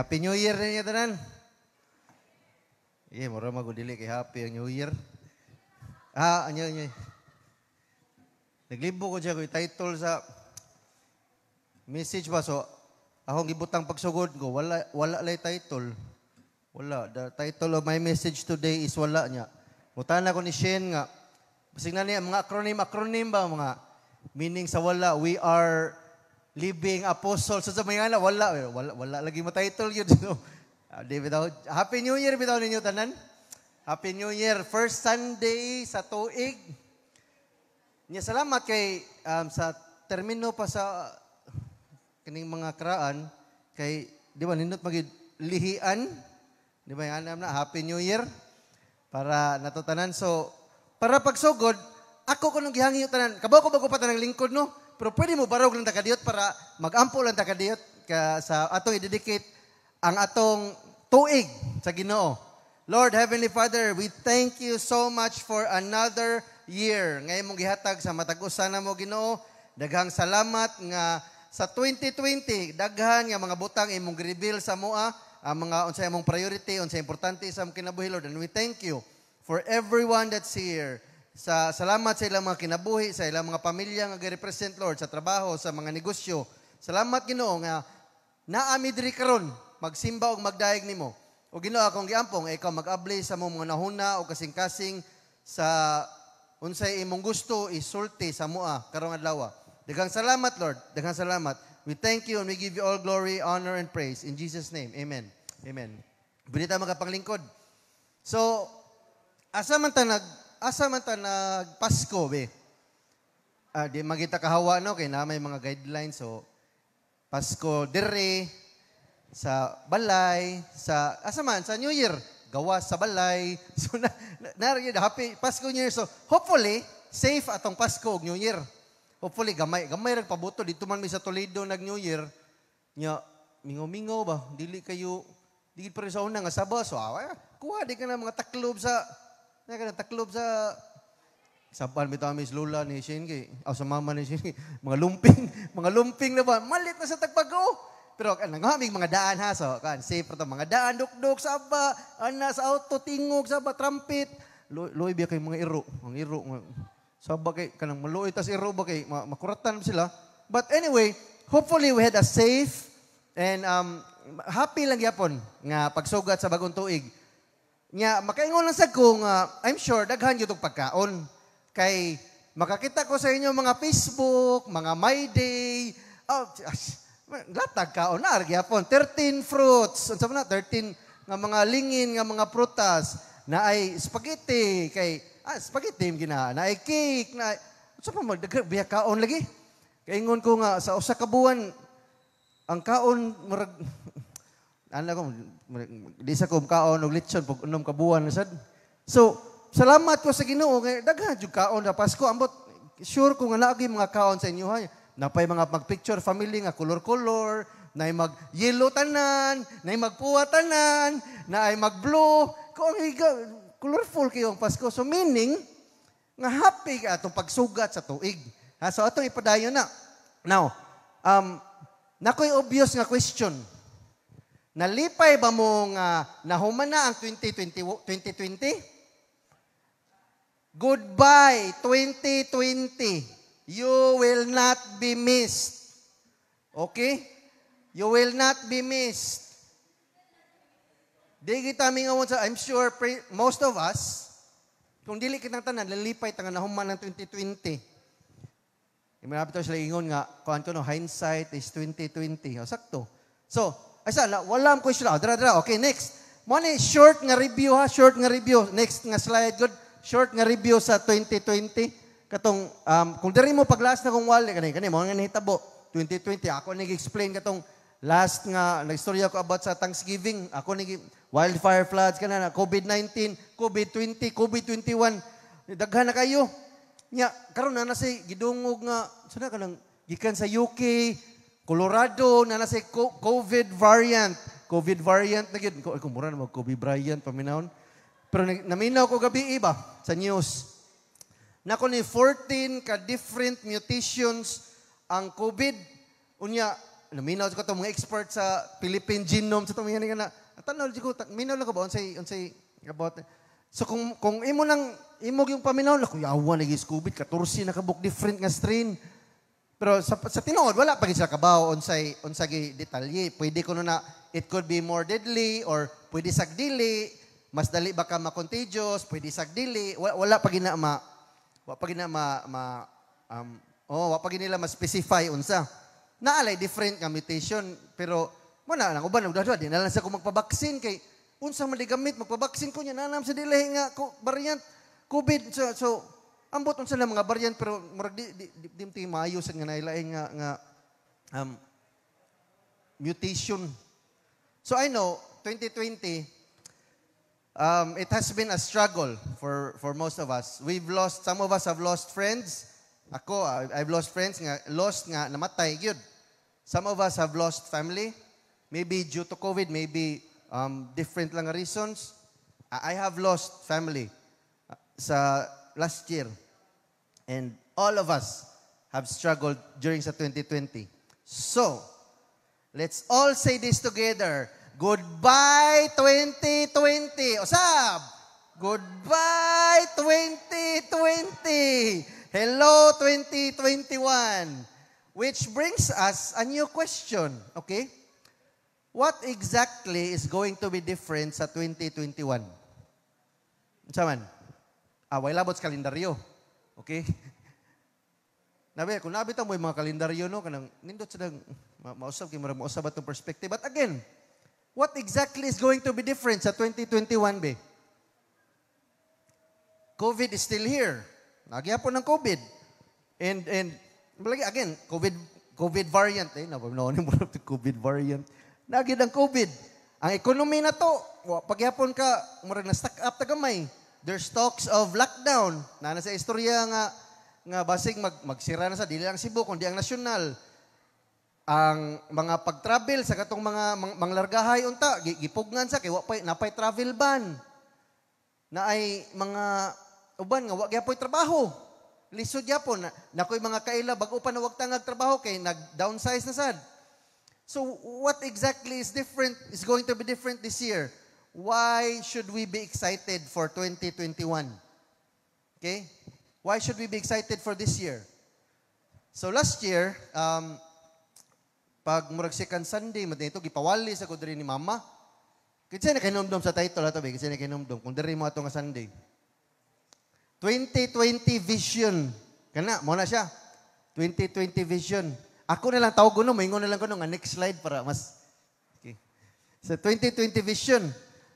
Happy New Year ninyo tanan. Eh, mura magudili kay Happy New Year. Ah, anyo, anyo. Naglibo ko siya ko title sa message ba so akong gibutang pagsugod ko wala wala lay title. Wala. The title of my message today is wala niya. Mutana ko ni Shen nga basig na niya mga acronym acronym ba mga meaning sa wala we are living apostle so sa mga na wala eh, wala wala lagi mo title yun so uh, di bitaw happy new year bitaw ninyo tanan. Happy new year. First sunday sa tuig. Nya salamat kay um, sa termino pa sa kining mga kraan. Kay di ba nindot magid lihian? Di ba yan na happy new year. Para natutanan so para pagsugod ako kunong gihangi yung tanan. Kabaw ko bago pa tanang lingkod no pero pwede mo barog lang takadiyot para magampo lang takadiyot ka sa atong i-dedicate ang atong tuig sa Ginoo Lord Heavenly Father we thank you so much for another year. Ngayon mong gihatag sa matag-usa na mo Ginoo. Daghang salamat nga sa 2020 daghan nga mga butang imong reveal sa moa ang mga unsay imong priority, unsay importante sa imong kinabuhi Lord. And we thank you for everyone that's here. Sa salamat sa ilang mga kinabuhi, sa ilang mga pamilya nga gi-represent Lord sa trabaho, sa mga negosyo. Salamat Ginoo nga naami diri karon magsimba og magdaig nimo. O Ginoo akong giampong ikaw mag-abli sa mong mga nahuna o kasing-kasing sa unsay imong gusto isulti sa mua karong adlaw. Daghang salamat Lord, daghang salamat. We thank you and we give you all glory, honor and praise in Jesus name. Amen. Amen. Binita magapanglingkod. So asa man ta nag asa man ta nag Pasko be. Ah, di magita kahawa no kay na may mga guidelines so Pasko dire sa balay sa asa man sa New Year gawas sa balay. So, na, na, na, happy Pasko New Year. So, hopefully, safe atong Pasko ug New Year. Hopefully, gamay. Gamay rin pabuto. Dito man mi sa Toledo nag New Year. Nya, mingo-mingo ba? Dili kayo, dili pa sa una nga saba. So, ah, kuha di ka na mga taklob sa, na ka taklob sa, Saban mi tamis lula ni Shingi. O sa mama ni Shingi. Mga lumping. Mga lumping na ba? Malit na sa tagpago. Pero kan nang haming mga daan ha so kan safe to mga daan dukduk sa aba ana sa auto tingog sa aba trumpet loy biya kay mga iro ang iro sa aba kay kanang maluoy tas iro ba kay ma- makuratan sila but anyway hopefully we had a safe and um, happy lang yapon nga pagsugat sa bagong tuig nya makaingon lang sad ko nga I'm sure daghan og pagkaon. Kay makakita ko sa inyo mga Facebook mga My Day. Oh, latag ka o na gyapon. 13 fruits. Unsa na 13 nga mga lingin nga mga prutas. Na ay spaghetti kay ah spaghetti gina na ay cake na unsa pa magdaghan biya kaon lagi. Kay ingon ko nga sa usa ka buwan ang kaon murag ano ko di sa ko kaon og lechon pag unom ka buwan na sad so salamat ko sa Ginoo kay daghan jud kaon sa Pasko ambot sure ko nga naagi mga kaon sa inyo ha Napay mga mag-picture family nga color-color, na ay mag-yellow tanan, na ay magpuwa tanan, na ay mag-blue. Kung colorful kayo ang Pasko. So meaning, nga happy ka atong pagsugat sa tuig. Ha? So atong ipadayon na. Now, um, nakoy obvious nga question. Nalipay ba mo nga nahuman na ang 2020? 2020? Goodbye, 2020. You will not be missed. Okay? You will not be missed. Di kita mingawon sa, I'm sure pre, most of us, kung dili kitang tanan, lalipay tangan na human ng 2020. Yung mga sila ingon nga, kuhan ko no, hindsight is 2020. O, sakto. So, ay sa, wala ang question. Dara, dara. Okay, next. Muna, short nga review ha, short nga review. Next nga slide, good. Short nga review sa 2020. Katong, um, kung diri mo paglas na kung wali, kanay, kanay, mga nga nahitabo. 2020, ako nag-explain katong last nga, nag-storya ko about sa Thanksgiving. Ako nag wildfire floods, ka na, COVID-19, COVID-20, COVID-21. Daghan na kayo. Nya, karon na nasa gidungog nga, sana ka nang gikan sa UK, Colorado, na nasa COVID variant. COVID variant na. Ko kung mura na mag COVID variant paminahon. Pero naminaw ko gabi iba sa news. Nako ni 14 ka different mutations ang COVID. Unya, luminaw ko to mga expert sa Philippine genome sa tumiyan nga na tanaw ko minaw lang ko ba unsay unsay about so kung kung imo nang imo yung paminaw la kuyawa na gis COVID 14 na kabuk different nga strain pero sa, sa tinuod wala pa sila kabaw unsay unsay gi detalye. Pwede kuno na it could be more deadly or pwede sagdili mas dali ba ka ma-contagious pwede sagdili wala, wala pa gina ma wa pa gina ma, ma um, oh wa pa nila ma-specify unsa. Naalay different nga mutation pero mo na lang uban ugdadwa di na lang sa ko magpabaksin kay unsa man gamit magpabaksin ko nya nanam sa dili nga ko, variant covid. So, so ambot unsa na mga variant pero murag di di, di, di, di maayo sa nga nailaing nga nga um, mutation. So I know 2020 um, it has been a struggle for for most of us. We've lost some of us have lost friends. Ako I've lost friends nga lost nga namatay gyud Some of us have lost family, maybe due to COVID, maybe um, different lang reasons. I I have lost family uh, sa last year. And all of us have struggled during sa 2020. So, let's all say this together. Goodbye 2020. Osab! Goodbye 2020. Hello 2021. Which brings us a new question, okay? What exactly is going to be different sa 2021? Unsa? Ah, way labot sa kalendaryo. Okay? Nabi, kung nabitaw mo yung mga kalendaryo, no, kanang nindot nang ma- mausap, kay mara mausap atong perspective. But again, what exactly is going to be different sa 2021, be? COVID is still here. Nagyapon ng COVID. And, and, again, COVID, COVID variant. Eh, ni mo na COVID variant. Nagid ang COVID. Ang economy na to, pagyapon ka, murag na stuck up tagamay. There's talks of lockdown. Na sa istorya nga, nga basig mag, magsira na sa dili lang Cebu, kundi ang nasyonal. Ang mga pag-travel sa katong mga mang, manglargahay unta, gi- gipugnan sa kay wa pay napay travel ban na ay mga uban nga wa gyapon trabaho. Lisod gyapon na nakoy mga kaila bag-o pa na wag tangag trabaho kay nag-downsize na sad. So what exactly is different is going to be different this year? Why should we be excited for 2021? Okay? Why should we be excited for this year? So last year, um, pag murag second Sunday, madito gipawali sa kudri ni mama. Kasi na kinumdum sa title ato? Kasi na kinumdum. Kung diri mo ato nga Sunday. 2020 vision. Kana, mo na siya. 2020 vision. Ako na lang tawag ko no, maingon na lang ko no, nga next slide para mas Okay. Sa 2020 vision.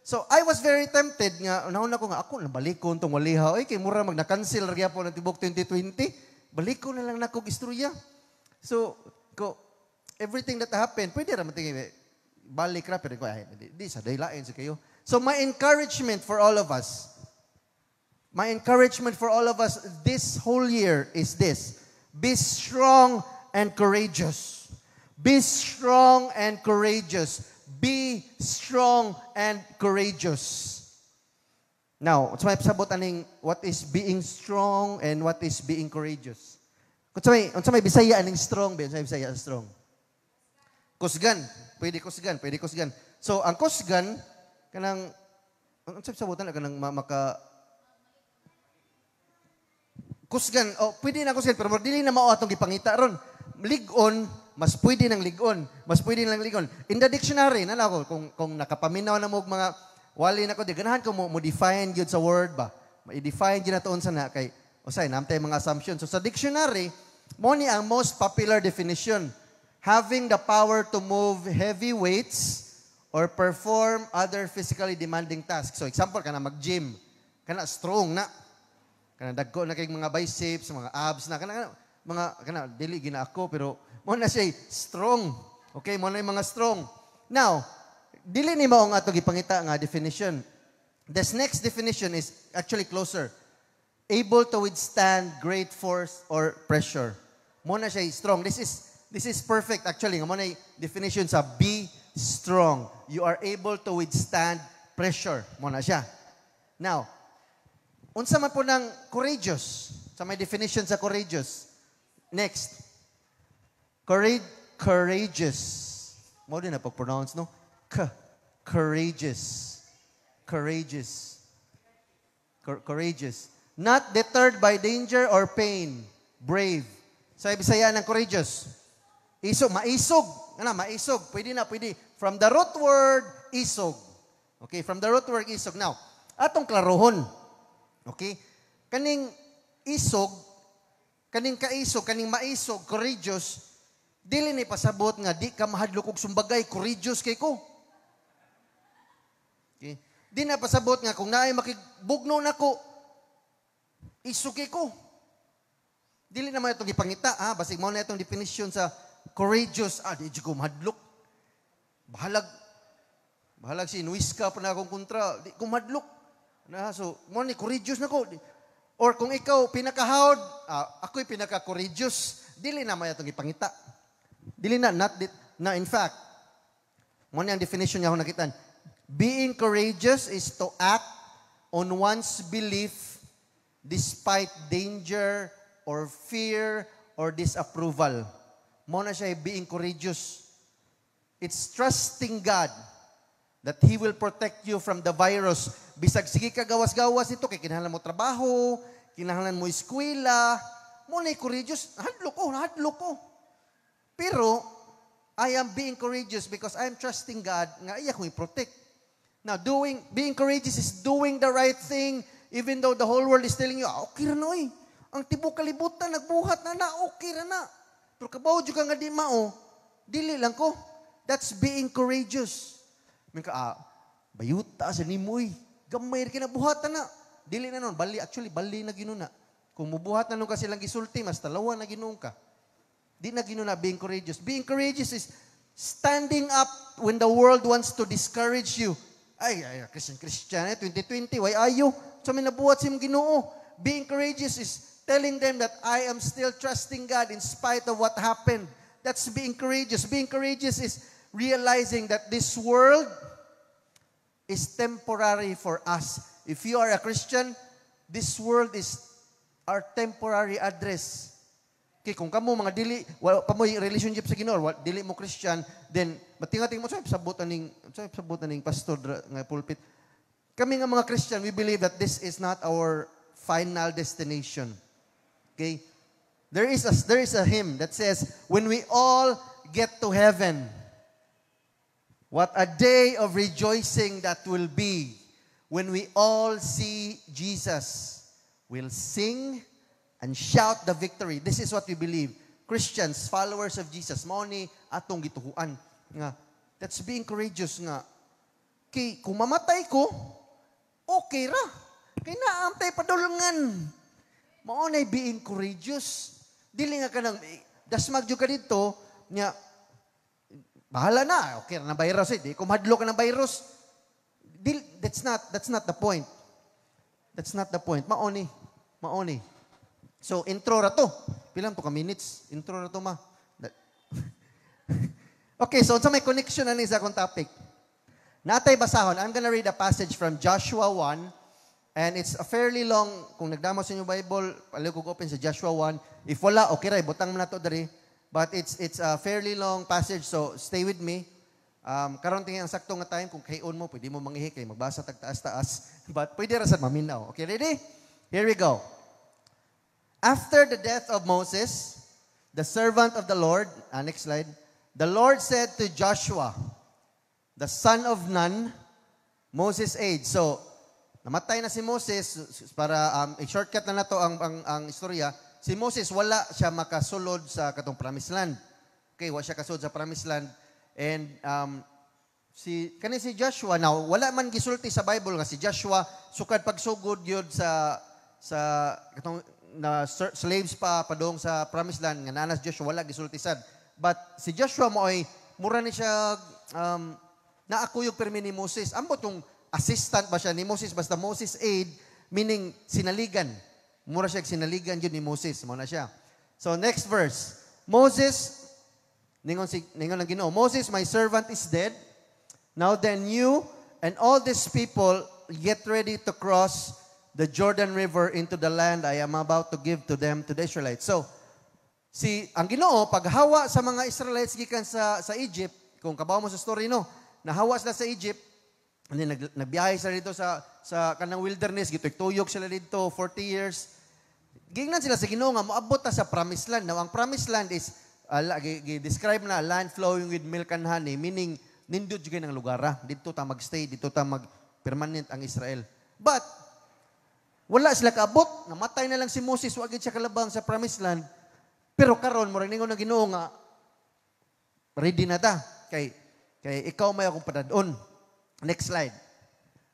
So I was very tempted nga unahon ako nga ako na balikon tong waliha ay kay mura mag na-cancel ra gyapon ang tibok 2020. Balikon na lang nako istorya. So ko everything that happened, pwede ra man tingi balik ra pero ko ay di, di sa daylain sa kayo. So my encouragement for all of us My encouragement for all of us this whole year is this be strong and courageous. Be strong and courageous. Be strong and courageous. Now, sa may sabot aning what is being strong and what is being courageous. Kung sa may, Bisaya aning strong, may Bisaya strong. Kusgan. Pwede kusgan. Pwede kusgan. So, ang kusgan, kanang, ang sa sabotan na kanang ma- maka, kusgan, oh, pwede na kusgan, pero dili na mao atong gipangita ron. Ligon, mas pwede nang ligon. Mas pwede nang ligon. In the dictionary, nala ko, kung, kung nakapaminaw na mo mga wali na ko, di ganahan ko mo, mo define yun sa word ba? Ma-define yun na toon sa na kay, o say, namtay mga assumptions. So sa dictionary, mo ni ang most popular definition. Having the power to move heavy weights or perform other physically demanding tasks. So example, kana mag-gym. Kana strong na. Kana dagko na kay mga biceps, mga abs na kana- mga kana dili gina ako pero mo na siya strong. Okay, mo na yung mga strong. Now, dili ni mao ang ato gipangita nga definition. This next definition is actually closer. Able to withstand great force or pressure. Mo na siya strong. This is this is perfect actually. Nga mo na definition sa be strong. You are able to withstand pressure. Mo na siya. Now, Unsa man po ng courageous? Sa may definition sa courageous. Next. Courage, courageous. Mo din na pag-pronounce, no? K. Courageous. Courageous. Cour- courageous. Not deterred by danger or pain. Brave. Sa Bisaya ng courageous. Isog, maisog. Ano, maisog. Pwede na, pwede. From the root word, isog. Okay, from the root word, isog. Now, atong klarohon. Okay? Kaning isog, kaning kaisog, kaning maisog, courageous, dili ni pasabot nga di ka mahadlok og sumbagay, courageous kay ko. Okay? Di na pasabot nga kung naay makigbugno nako, kay ko. Dili naman itong ipangita, ha? Basig mo na itong definition sa courageous. Ah, di ko mahadlok. Bahalag. Bahalag si Nuiska pa na akong kontra. Di ko mahadlok. Na, so, mo ni courageous na ko. Di- Or kung ikaw pinakahawd, ah, ako'y pinaka-courageous, dili naman itong ipangita. Dili na, not, di- na in fact, mo ang definition niya ako nakitan. Being courageous is to act on one's belief despite danger or fear or disapproval. Mo na siya being courageous. It's trusting God that He will protect you from the virus. Bisag sige ka gawas-gawas ito, kay kinahanglan mo trabaho, kinahanglan mo eskwela, mo na courageous, hadlo ko, hadlo ko. Pero, I am being courageous because I am trusting God nga iya kong i-protect. Now, doing, being courageous is doing the right thing even though the whole world is telling you, ah, okay ra na. Ang tibok kalibutan, nagbuhat na na, okay ra na. Pero kabaw ka nga di mao, dili lang ko. That's being courageous. May ka, ah, bayuta sa nimoy. Gamay rin kinabuhatan na. Dili na nun. Bali, actually, bali na ginuna. Kung mubuhat na nun ka silang gisulti, mas talawa na ginuong ka. Di na ginuna being courageous. Being courageous is standing up when the world wants to discourage you. Ay, ay, Christian, Christian, eh, 2020, why ayo? Sa may nabuhat sa ginoo. Being courageous is telling them that I am still trusting God in spite of what happened. That's being courageous. Being courageous is realizing that this world is temporary for us. If you are a Christian, this world is our temporary address. Okay, kung kamo mga dili, wala pa mo relationship sa Ginoo, wala- dili mo Christian, then matingating mo sa sabutan ning sa sabutan ning pastor nga pulpit. Kami nga mga Christian, we believe that this is not our final destination. Okay? There is a there is a hymn that says, "When we all get to heaven, what a day of rejoicing that will be when we all see Jesus. We'll sing and shout the victory. This is what we believe. Christians, followers of Jesus, mao ni atong gituhuan nga that's being courageous nga. Kay kung mamatay ko okay ra. Kay naamtay padulungan. Mao na being courageous. Dili nga kanang dasmag jud ka dito nya bahala na. Okay na virus eh. Di ko mahadlo ka ng virus. Dil, that's not that's not the point. That's not the point. Mao ni mao ni So, intro ra to. Pilang to ka minutes? Intro ra to, ma. Okay, so sa may connection na ni sa akong topic. Natay basahon, I'm gonna read a passage from Joshua 1. And it's a fairly long, kung nagdamo sa inyo Bible, ko open sa Joshua 1. If wala, okay ra, butang mo na to dari. But it's it's a fairly long passage, so stay with me. Um, karon tingin ang sakto nga time, kung kayon mo, pwede mo mangihi kay magbasa tag taas-taas. But pwede ra sad maminaw. Okay, ready? Here we go. After the death of Moses, the servant of the Lord, ah, next slide, the Lord said to Joshua, the son of Nun, Moses' age. So, namatay na si Moses, para um, i-shortcut na nato ang, ang, ang istorya, si Moses wala siya makasulod sa katong promised land. Okay, wala siya kasulod sa promised land. And um, si kani si Joshua now wala man gisulti sa Bible nga si Joshua sukad pagsugod yun sa sa katong na slaves pa padong sa promised land nga nanas Joshua wala gisulti sad. But si Joshua mo ay mura ni siya um, naakuyog permi ni Moses. Ambot yung assistant ba siya ni Moses? Basta Moses aid meaning sinaligan. Mura siya sinaligan yun ni Moses mo na siya. So next verse. Moses Ningon si ningon ang Ginoo, Moses, my servant is dead. Now then you and all these people get ready to cross the Jordan River into the land I am about to give to them to the Israelites. So, Si ang Ginoo paghawa sa mga Israelites gikan sa sa Egypt, kung kabaw mo sa story no, nahawa sila sa Egypt, and then nag, nagbiyahe sila dito sa sa kanang wilderness, gituyok sila dito 40 years. Gingnan sila sa Ginoo nga moabot ta sa promised land. Now ang promised land is uh, describe na land flowing with milk and honey, meaning nindot jud ng lugar. Dito ta magstay, dito ta mag permanent ang Israel. But wala sila kaabot, namatay na lang si Moses, wag siya kalabang sa promised land. Pero karon mo rin na Ginoo nga ready na ta kay kay ikaw may akong padadon. Next slide.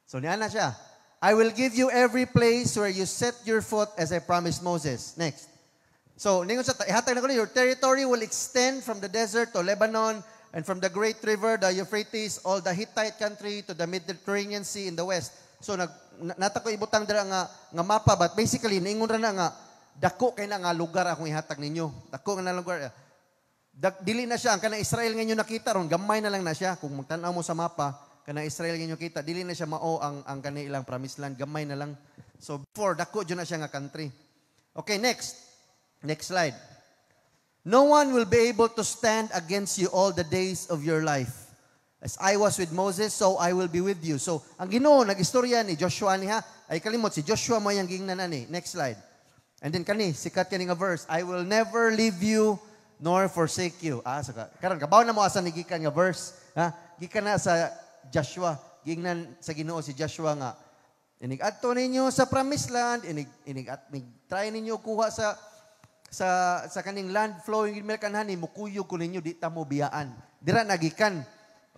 So niya na siya. I will give you every place where you set your foot as I promised Moses. Next. So, ningon sa ihatag na ko your territory will extend from the desert to Lebanon and from the great river, the Euphrates, all the Hittite country to the Mediterranean Sea in the west. So, nag, nata ko ibutang dira nga, nga mapa, but basically, ningon ra na nga, dako kay na nga lugar akong ihatag ninyo. Dako nga na lugar. Dak, dili na siya, ang kanang Israel nga nakita ron, gamay na lang na siya. Kung magtanaw mo sa mapa, kanang Israel nga kita, dili na siya mao ang, ang kanilang promised land, gamay na lang. So before, dako dyan na siya nga country. Okay, next. Next slide. No one will be able to stand against you all the days of your life. As I was with Moses, so I will be with you. So, ang ginoo, nag-istorya ni Joshua niya, ay kalimot, si Joshua mo yung gingnan ni. Next slide. And then kani, sikat kani nga verse, I will never leave you nor forsake you. Ah, saka, karon kabaw na mo asa ni gikan nga verse, ha? Gikan na sa Joshua, gingnan sa Ginoo si Joshua nga inig adto ninyo sa promised land, inig inig at inig try ninyo kuha sa sa sa kaning land flowing with milk and honey, mukuyog ko ninyo di ta mo biyaan. Dira nagikan.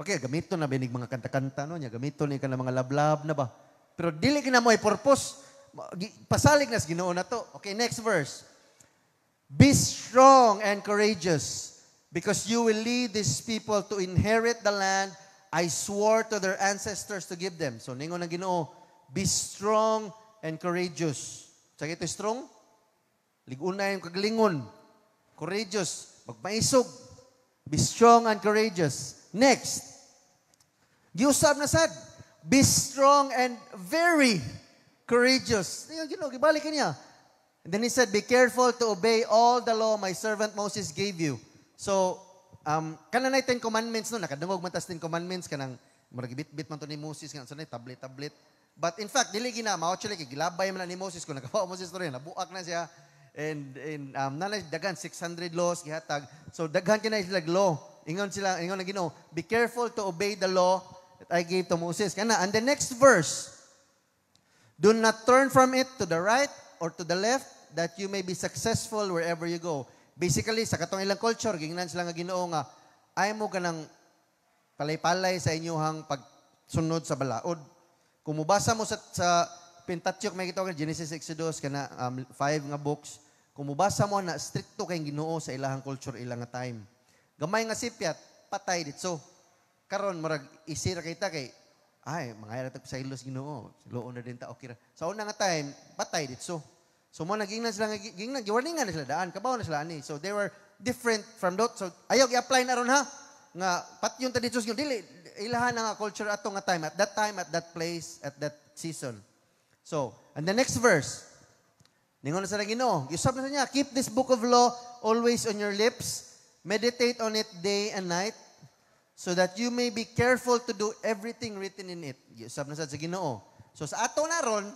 Okay, gamito na binig mga kanta-kanta no nya, gamito ni kana mga lablab na ba. Pero dili kina mo ay purpose Pasalig na Ginoo na to. Okay, next verse. Be strong and courageous because you will lead these people to inherit the land I swore to their ancestors to give them. So, ningon ng Ginoo, be strong and courageous. Sa ito strong? Liguna yung kagalingon. Courageous. Magmaisog. Be strong and courageous. Next. Giusab na sad. Be strong and very courageous. Yung Ginoo, gibalik niya. And then he said, Be careful to obey all the law my servant Moses gave you. So, um, kanan na 10 commandments no, nakadungog man tas 10 commandments, kanang maragibit-bit man to ni Moses, kanang sanay, tablet-tablet. But in fact, dili gina, mao actually, gilabay man ni Moses, kung nagawa Moses to rin, nabuak na siya. And, and um, nanay, dagan, 600 laws, gihatag. So, daghan kina sila law. Ingon sila, ingon na Ginoo, be careful to obey the law that I gave to Moses. Kana, and the next verse, Do not turn from it to the right or to the left that you may be successful wherever you go. Basically, sa katong ilang culture, gingnan sila nga ginoo nga, ay mo ganang palay-palay sa inyong pagsunod sa balaod. Kung mubasa mo sa, sa Pentateuch, may kita Genesis, Exodus, kana um, five nga books, kung mubasa mo na stricto kay ginoo sa ilahang culture, ilang nga time. Gamay nga sipyat, patay ditso. Karon marag isira kita kay ay, mga hayra sa ilos ginoo. Siloon na din ta, okay. Sa una nga time, patay ditso. So mo naging na sila, naging na, warning na sila daan, kabaw na sila ani. So they were different from that. So ayaw, i-apply na ron ha. Nga, pat yung ta dito, dili, ilahan nga culture ato nga time, at that time, at that place, at that season. So, and the next verse, ningon sa ginoo, yusap na sa niya, keep this book of law always on your lips, meditate on it day and night, so that you may be careful to do everything written in it. Sab na sa Ginoo. So sa ato na ron,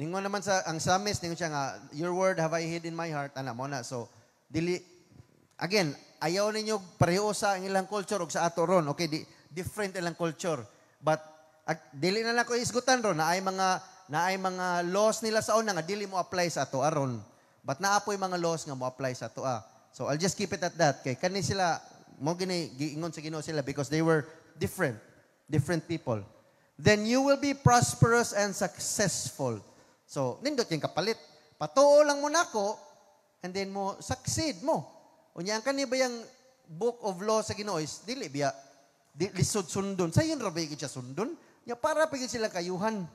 ningon naman sa ang samis ningon siya nga your word have I hid in my heart ana mo na. So dili again, ayaw ninyo pareho sa ang ilang culture ug sa ato ron. Okay, di, different ilang culture. But ag, dili na lang ko isgutan ron na ay mga na ay mga laws nila sa una nga dili mo apply sa ato aron. But naapoy mga laws nga mo apply sa ato ah. So I'll just keep it at that. Kay kani sila mo gini giingon sa Ginoo sila because they were different, different people. Then you will be prosperous and successful. So, nindot yung kapalit. Patuo lang mo nako and then mo succeed mo. Unya ang kani ba yung book of law sa Ginoo is dili biya lisod sundon. Sa yun rabay siya sundon. Ya para pagin sila kayuhan.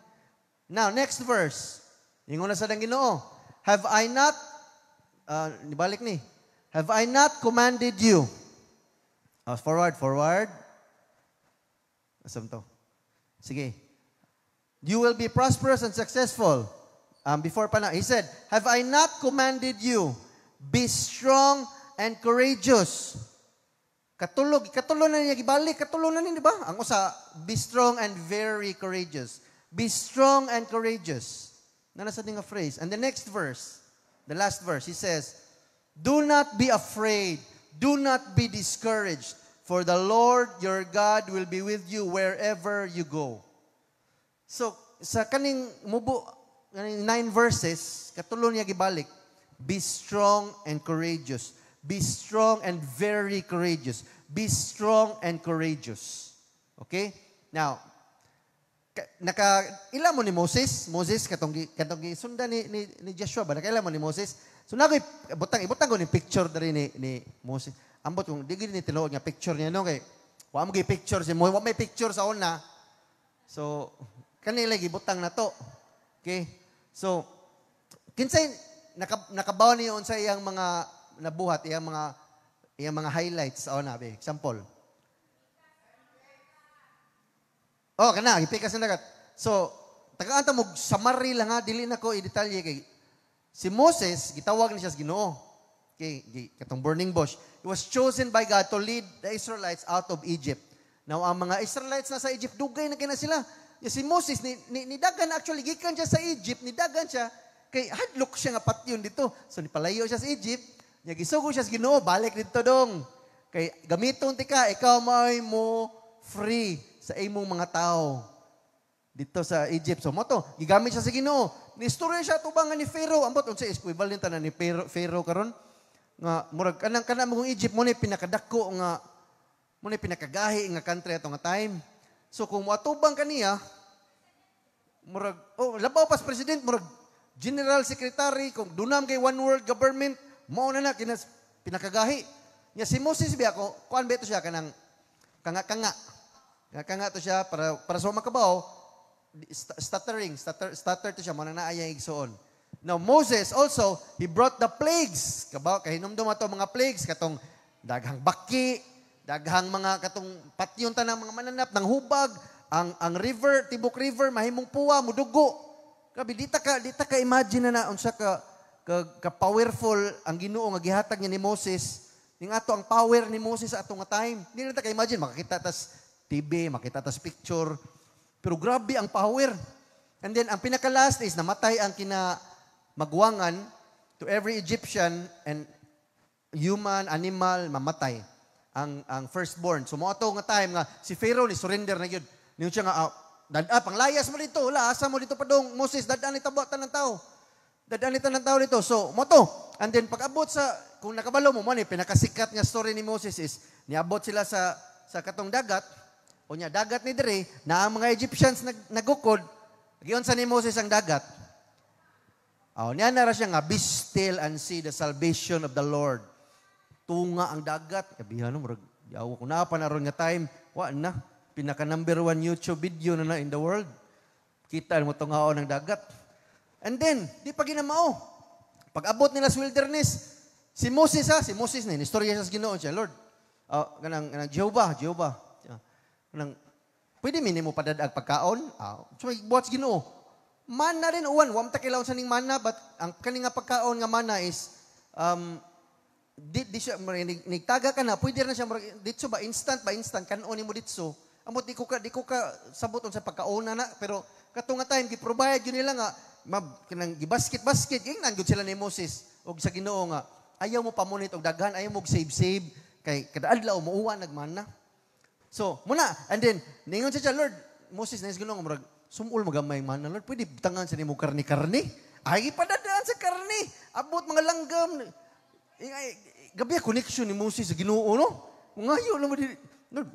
Now, next verse. Ingon na sa dang Ginoo. Have I not uh, nibalik ni. Have I not commanded you Oh, forward, forward. Asam to? Sige. You will be prosperous and successful. Um, before pa na, he said, Have I not commanded you? be strong and courageous. Katulog, katulog na niya gibalik, katulog na niya, di ba? Ang usa, be strong and very courageous. Be strong and courageous. Na nasa nga phrase. And the next verse, the last verse, he says, Do not be afraid. Do not be discouraged. For the Lord your God will be with you wherever you go. So, sa kaning mubo, kaning nine verses, katulong niya gibalik, be strong and courageous. Be strong and very courageous. Be strong and courageous. Okay? Now, ka- naka ila mo ni Moses, Moses katong katong sundan ni, ni ni Joshua ba nakaila mo ni Moses. So na butang ibutang ko ni picture diri ni ni Moses. Ambot kung di gid ni tinuod nga picture niya no kay wa mo gi picture si Mo, wa may picture sa una. So kanila gibutang na to. Okay? So kinsay naka, nakabaw niyo sa iyang mga nabuhat, iyang mga iyang mga highlights sa una, be. Example. Oh, kana, ipikas na nagat. So, tagaan ta mo summary lang ha, dili na ko i-detalye kay si Moses gitawag ni siya sa Ginoo. Okay, katong burning bush. He was chosen by God to lead the Israelites out of Egypt. Now, ang mga Israelites na sa Egypt, dugay na kina sila. Si Moses, ni, ni, ni Dagan actually, gikan siya sa Egypt, ni Dagan siya, kay hadlok siya nga patyon dito. So, nipalayo siya sa Egypt, niya gisugo siya sa Ginoo, balik dito dong. Kay gamiton ti ka, ikaw may mo free sa imong mga tao dito sa Egypt. So mo to, gigamit siya sa Ginoo. Nistorya siya tubangan ni Pharaoh. Ambot unsa equivalent na ni Pharaoh, Pharaoh karon nga murag kanang kana mong Egypt mo ni pinakadako nga mo ni pinakagahi nga country ato nga time. So kung moatubang kaniya murag oh labaw pas president murag general secretary kung dunam kay one world government mao na na kinas pinakagahi. Nya si Moses biya ko kuan beto siya kanang kanga-kanga. Kanga to siya para para sa makabaw stuttering, stutter, stutter to siya, mo nang naaya igsoon. Now, Moses also, he brought the plagues. Kabaw, kahinumdum ato mga plagues, katong daghang baki, daghang mga katong patyon tanang mga mananap, ng hubag, ang ang river, Tibok River, mahimong puwa, mudugo. Kabi, dita ka, dita ka imagine na na, unsa ka, ka, ka powerful ang ginoo nga gihatag niya ni Moses. Ning ato ang power ni Moses ato nga time. Hindi na ta ka-imagine, makakita tas TV, makita tas picture. Pero grabe ang power. And then, ang pinaka-last is, namatay ang kina magwangan to every Egyptian and human, animal, mamatay. Ang ang firstborn. So, mo nga time nga, si Pharaoh ni surrender na yun. Niyo siya nga, ah, dad pang layas mo dito, wala, asa mo dito padong, Moses, dadaan ni tabuatan ng tao. Dadaan ni ng tao dito. So, mo to. And then, pag abot sa, kung nakabalo mo, mo ni, pinakasikat nga story ni Moses is, niabot sila sa, sa katong dagat, o dagat ni Dre, na ang mga Egyptians nag, nagukod, giyon sa ni Moses ang dagat. Oh, niya na siya nga, be still and see the salvation of the Lord. Tunga ang dagat. Kabihan mo, yawa ko na pa na ron nga time. Wa na. Pinaka number one YouTube video na na in the world. Kita mo tungaon ng dagat. And then, di pa ginamao. Pag abot nila sa wilderness, si Moses ha, si Moses na, istorya siya sa Ginoo siya, Lord. Oh, kanang, kanang Jehovah, Jehovah. Kanang, pwede minimo padadag pagkaon? Ah, so, buhat Ginoo. Mana rin uwan, wam ta kailangan sa ning mana, but ang kaning nga pagkaon nga mana is, um, di, di siya, nig, nigtaga ka na, pwede na siya, ditso ba, instant ba, instant, kanon mo ditso. Amot, di ko ka, di ko ka sabot sa pagkaon na pero katong nga time, gi-provide yun nila nga, mab, kanang gibasket-basket, yung nanggod sila ni Moses, o sa ginoo nga, ayaw mo pamunit og daghan, ayaw mo save-save, kay kada adlaw mo uwa nagmana. So, muna, and then, ningon siya, Lord, Moses, nais ginoo nga, murag, sumul magamay man, Lord, pwede tangan sa nimo karni-karni. Ay, padadaan sa karni. Abot mga langgam. Ingay, gabi connection ni Moses sa Ginoo no? Ngayo naman di Lord,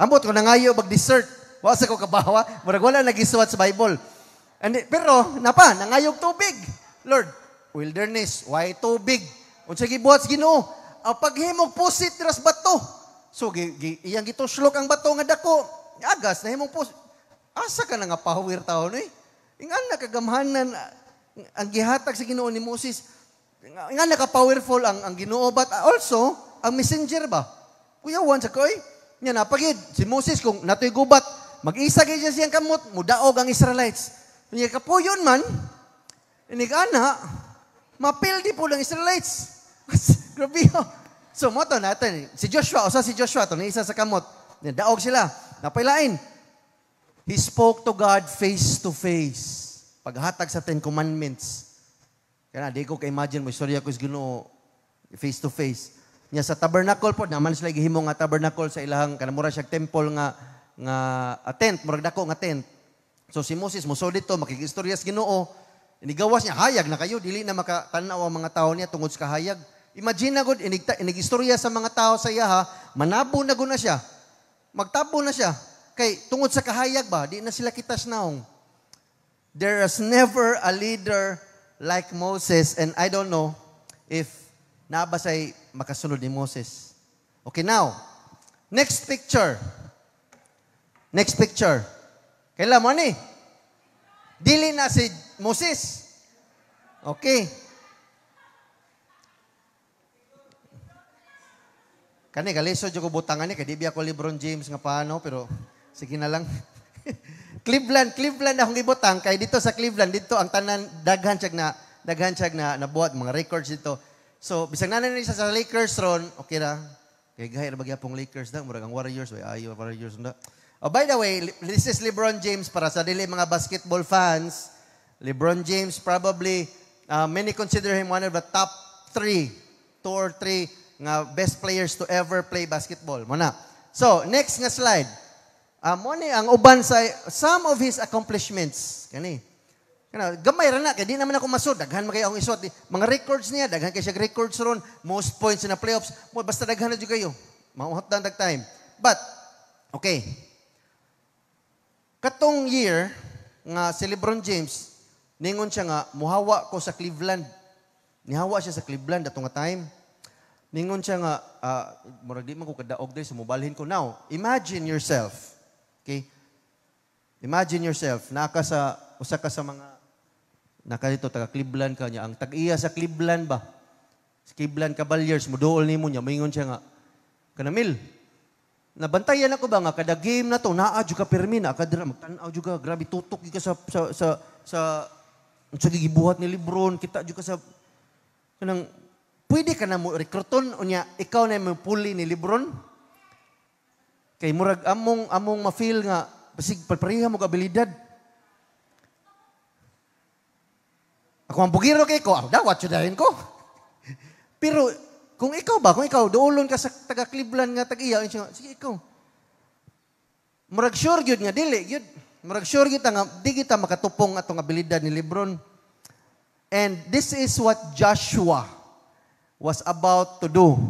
Ambot ko nangayo bag dessert. Wa sa ko kabawa, murag wala nagisuwat sa Bible. And pero napa, nangayog tubig. Lord, wilderness, why tubig? Unsa gibuhat sa Ginoo? Ang paghimog pusit ras bato. So gi, gi, iyang gituslok ang bato nga dako. Agas na himong pusit. Asa ka na nga power taon eh? Ingan na kagamhanan ang gihatag sa Ginoo ni Moses. Ingan na ka-powerful ang, ang Ginoo but also ang messenger ba? Kuya wan sa koy. Nya napagid si Moses kung natoy gubat, mag-isa gid siya siyang kamot, mudaog ang Israelites. Nya kapuyon man, inigana, Mapildi po ng Israelites. Grabe yun. So, mo to natin. Si Joshua, usa si Joshua, to, isa sa kamot. Daog sila. Napailain. He spoke to God face to face. Paghatag sa Ten Commandments. Kaya di ko ka-imagine mo, istorya ko is ginoo face to face. Nya sa tabernacle po, naman sila gihimo nga tabernacle sa ilahang, kanamura siya temple nga, nga a tent, murag dako nga tent. So si Moses, mo dito, makikistorya sa ginoo, inigawas niya, hayag na kayo, dili na makatanaw ang mga tao niya tungod sa kahayag. Imagine na gud inig inigistorya sa mga tao sa iya ha, manabo na gud na siya. Magtabo na siya. Kay tungod sa kahayag ba, di na sila kitas naong. There is never a leader like Moses and I don't know if nabasay makasunod ni Moses. Okay, now, next picture. Next picture. Kailan mo ni? Dili na si Moses. Okay. Kani galiso jud ko butangan ni kay di biya ko Lebron James nga paano pero sige na lang. Cleveland, Cleveland akong gibutang kay dito sa Cleveland dito ang tanan daghan siya na daghan siya na nabuhat mga records dito. So bisag nanan ni sa, Lakers ron, okay ra. Kay gahay ra bagyapong Lakers da murag ang Warriors way ayo Warriors da. Oh, by the way, this is LeBron James para sa dili mga basketball fans. LeBron James probably uh, many consider him one of the top three, two or three nga best players to ever play basketball. Muna. So, next nga slide. Uh, mo ni ang uban sa some of his accomplishments. Kani. Kana gamay ra na kay di naman ako masud daghan magay akong isot mga records niya daghan kay siya records ron most points in the playoffs mo basta daghan na jud kayo mauhot na dag time but okay katong year nga si LeBron James ningon siya nga muhawa ko sa Cleveland nihawa siya sa Cleveland atong time Ningon siya nga, uh, murag di man ko kadaog dahil, sumubalhin ko. Now, imagine yourself. Okay? Imagine yourself, naka sa, usa ka sa mga, naka dito, taga Cleveland ka niya. Ang tag-iya sa Cleveland ba? Sa Cleveland Cavaliers, mudool ni mo niya, maingon siya nga, kanamil, nabantayan ako ba nga, kada game na to, naa ka permi, na kadra, magtanaw ka, grabe, tutok ka sa, sa, sa, sa, sa gigibuhat ni Lebron, kita ka sa, kanang, Pwede ka na mo rekruton unya ikaw na mo puli ni Lebron? Kay murag among among ma-feel nga basig pareha mo abilidad. Ako ang bugiro kay ko, dawat dahin ko. Pero kung ikaw ba, kung ikaw duolon ka sa taga Cleveland nga tag-iya, sige ikaw. Murag sure gyud nga dili gyud. Murag sure gyud nga di kita makatupong atong abilidad ni Lebron. And this is what Joshua was about to do.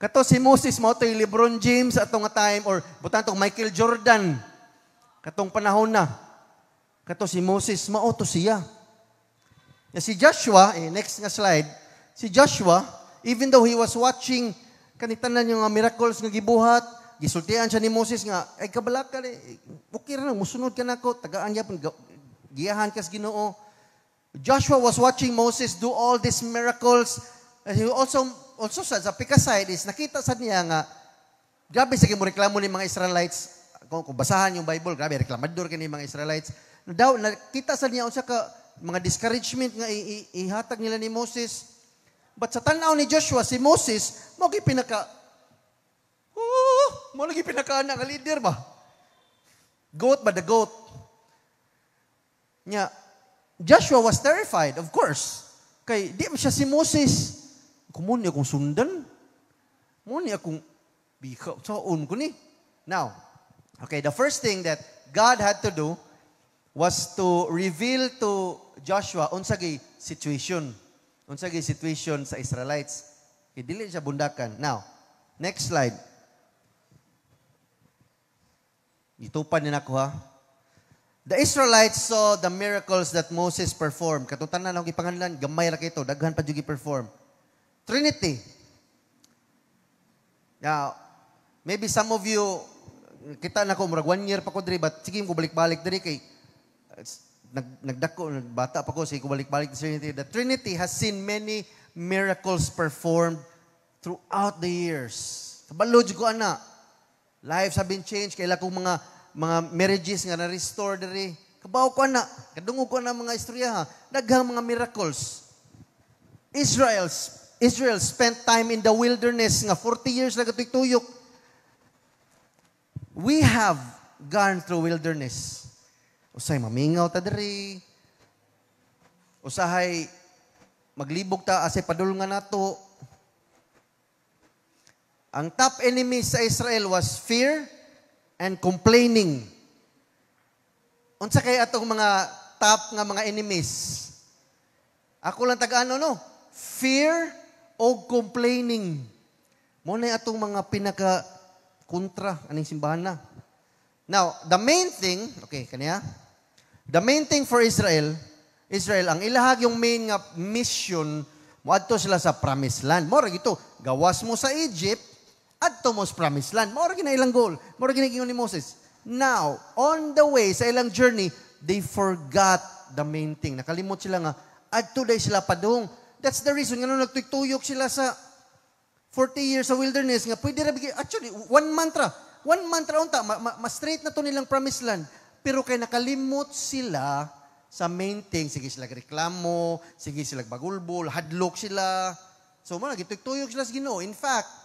Kato si Moses mo to LeBron James atong time or butan tong Michael Jordan katong panahon na. Kato si Moses mao to siya. Ya si Joshua, eh, next nga slide, si Joshua, even though he was watching kanitanan yung miracles nga gibuhat, gisultian siya ni Moses nga, ay kabalak ka eh, okay ra musunod ka nako, tagaan yapon giyahan kas Ginoo. Joshua was watching Moses do all these miracles And he also, also said, sa pikaside is, nakita sa niya nga, grabe sa mo reklamo ni mga Israelites, kung, kung basahan yung Bible, grabe, reklamador kini mga Israelites. Daw, nakita sa niya, unsa ka, mga discouragement nga ihatag nila ni Moses. But sa tanaw ni Joshua, si Moses, mo pinaka, oh, mo lagi pinaka nga leader ba? Goat ba the goat? Nya, Joshua was terrified, of course. Kay di siya si Moses. Kumun akong sundan. Muni akong bika. Saon ko ni. Now, okay, the first thing that God had to do was to reveal to Joshua unsa gay situation. Unsa gay situation sa Israelites. Kay dili siya bundakan. Now, next slide. Itupan ni nako ha. The Israelites saw the miracles that Moses performed. Katutan na lang ipanganlan, gamay ra kay daghan pa jud perform Trinity. Now, maybe some of you, kita na ko, murag one year pa ko diri, but sige ko balik-balik diri kay, nag, nagdako, bata pa ko, sige ko balik-balik sa Trinity. The Trinity has seen many miracles performed throughout the years. Kabalo ko ana. Lives have been changed. Kaila kong mga mga marriages nga na-restore diri. Kabaw ko ana. Kadungog ko na mga istorya ha. Daghang mga miracles. Israel, Israel spent time in the wilderness nga 40 years na tuyok. We have gone through wilderness. Usay mamingaw ta diri. Usahay maglibog ta asay padulngan nato. Ang top enemy sa Israel was fear and complaining. Unsa kay atong mga top nga mga enemies? Ako lang taga-ano no? Fear o complaining. Mo na atong mga pinaka kontra aning simbahan na. Now, the main thing, okay, kaniya. The main thing for Israel, Israel, ang ilahag yung main nga mission, moadto sila sa promised land. Mo ito, gawas mo sa Egypt, adto mo sa promised land. Mao ra ilang goal. Mao ra ni Moses. Now, on the way sa ilang journey, they forgot the main thing. Nakalimot sila nga adto day sila padung. That's the reason nga nung nagtuyok sila sa 40 years sa wilderness nga pwede ra actually one mantra. One mantra unta ma, ma, ma straight na to nilang promised land. Pero kay nakalimot sila sa main thing, sige sila reklamo, sige sila bagulbol, hadlok sila. So, mo nagituyok sila sa Ginoo. In fact,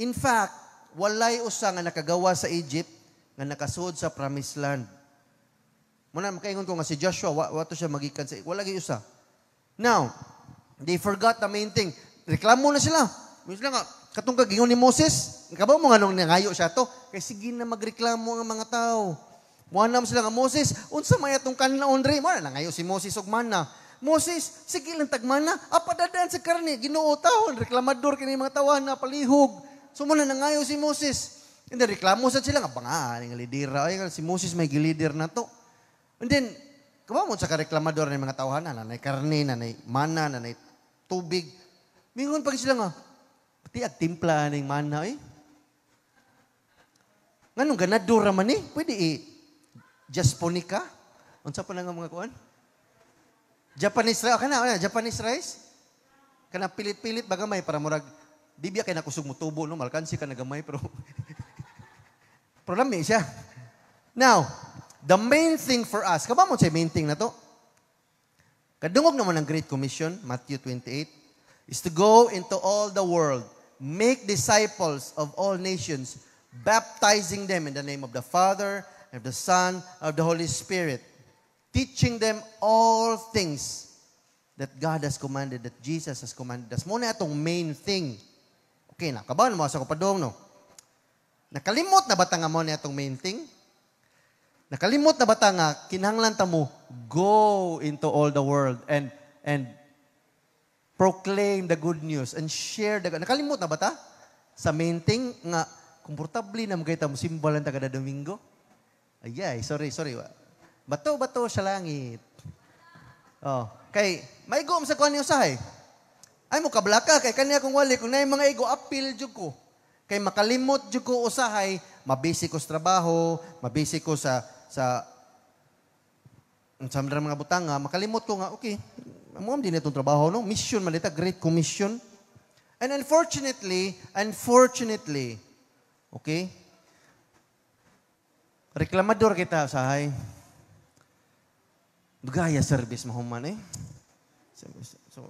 In fact, walay usa nga nakagawa sa Egypt nga nakasud sa promised land. Muna makaingon ko nga si Joshua, wa, wato siya magikan sa wala gyud usa. Now, they forgot the main thing. Reklamo na sila. Misla nga katong kagingon ni Moses, kabaw mo nga nung nangayo siya to, kay sige na magreklamo ang mga tao. Muanam sila nga Moses, unsa may atong kanlaon ri? Mo na nangayo si Moses og mana. Moses, sige lang tagmana, apadadaan sa karne, ginoo taon, reklamador kini mga tawan na palihog. So muna nangayo si Moses. And then reklamo sa sila nga banga nga lidera ay si Moses may gilider na to. And then kamo mo sa reklamador ng mga tawhan na nay karne na nay mana na nay tubig. Mingon pag sila nga pati ag timpla ning mana eh. Nganong ganador man ni? Pwede i Jasponica? Unsa pa nga mga kuan? Japanese rice. Kana, Japanese rice? Kana pilit-pilit bagamay para murag Di biya kay nakusog mo tubo, no? Malkansi ka nagamay, pero... pero lami siya. Now, the main thing for us, kaba mo sa main thing na to? Kadungog naman ng Great Commission, Matthew 28, is to go into all the world, make disciples of all nations, baptizing them in the name of the Father, of the Son, of the Holy Spirit, teaching them all things that God has commanded, that Jesus has commanded us. Muna itong main thing Okay na, kabahan mo sa kupadong, no? Nakalimot na bata nga mo niya itong main thing? Nakalimot na bata nga, kinahanglan ta mo, go into all the world and and proclaim the good news and share the Nakalimot na bata? Sa main thing nga, komportable na magkita mo simbol ang tagada Domingo? Ayay, sorry, sorry. Bato, bato sa langit. Oh, kay, may go sa kuha niyo sahay. Ay mo kablaka kay kaniya kung wali kung nay mga igo apil jud ko. Kay makalimot jud ko usahay, mabisi ko sa trabaho, mabisi ko sa sa sa mga butanga, makalimot ko nga okay. Amo din itong trabaho no, mission man great commission. And unfortunately, unfortunately, okay? Reklamador kita usahay. Dugaya service mahuman eh. So,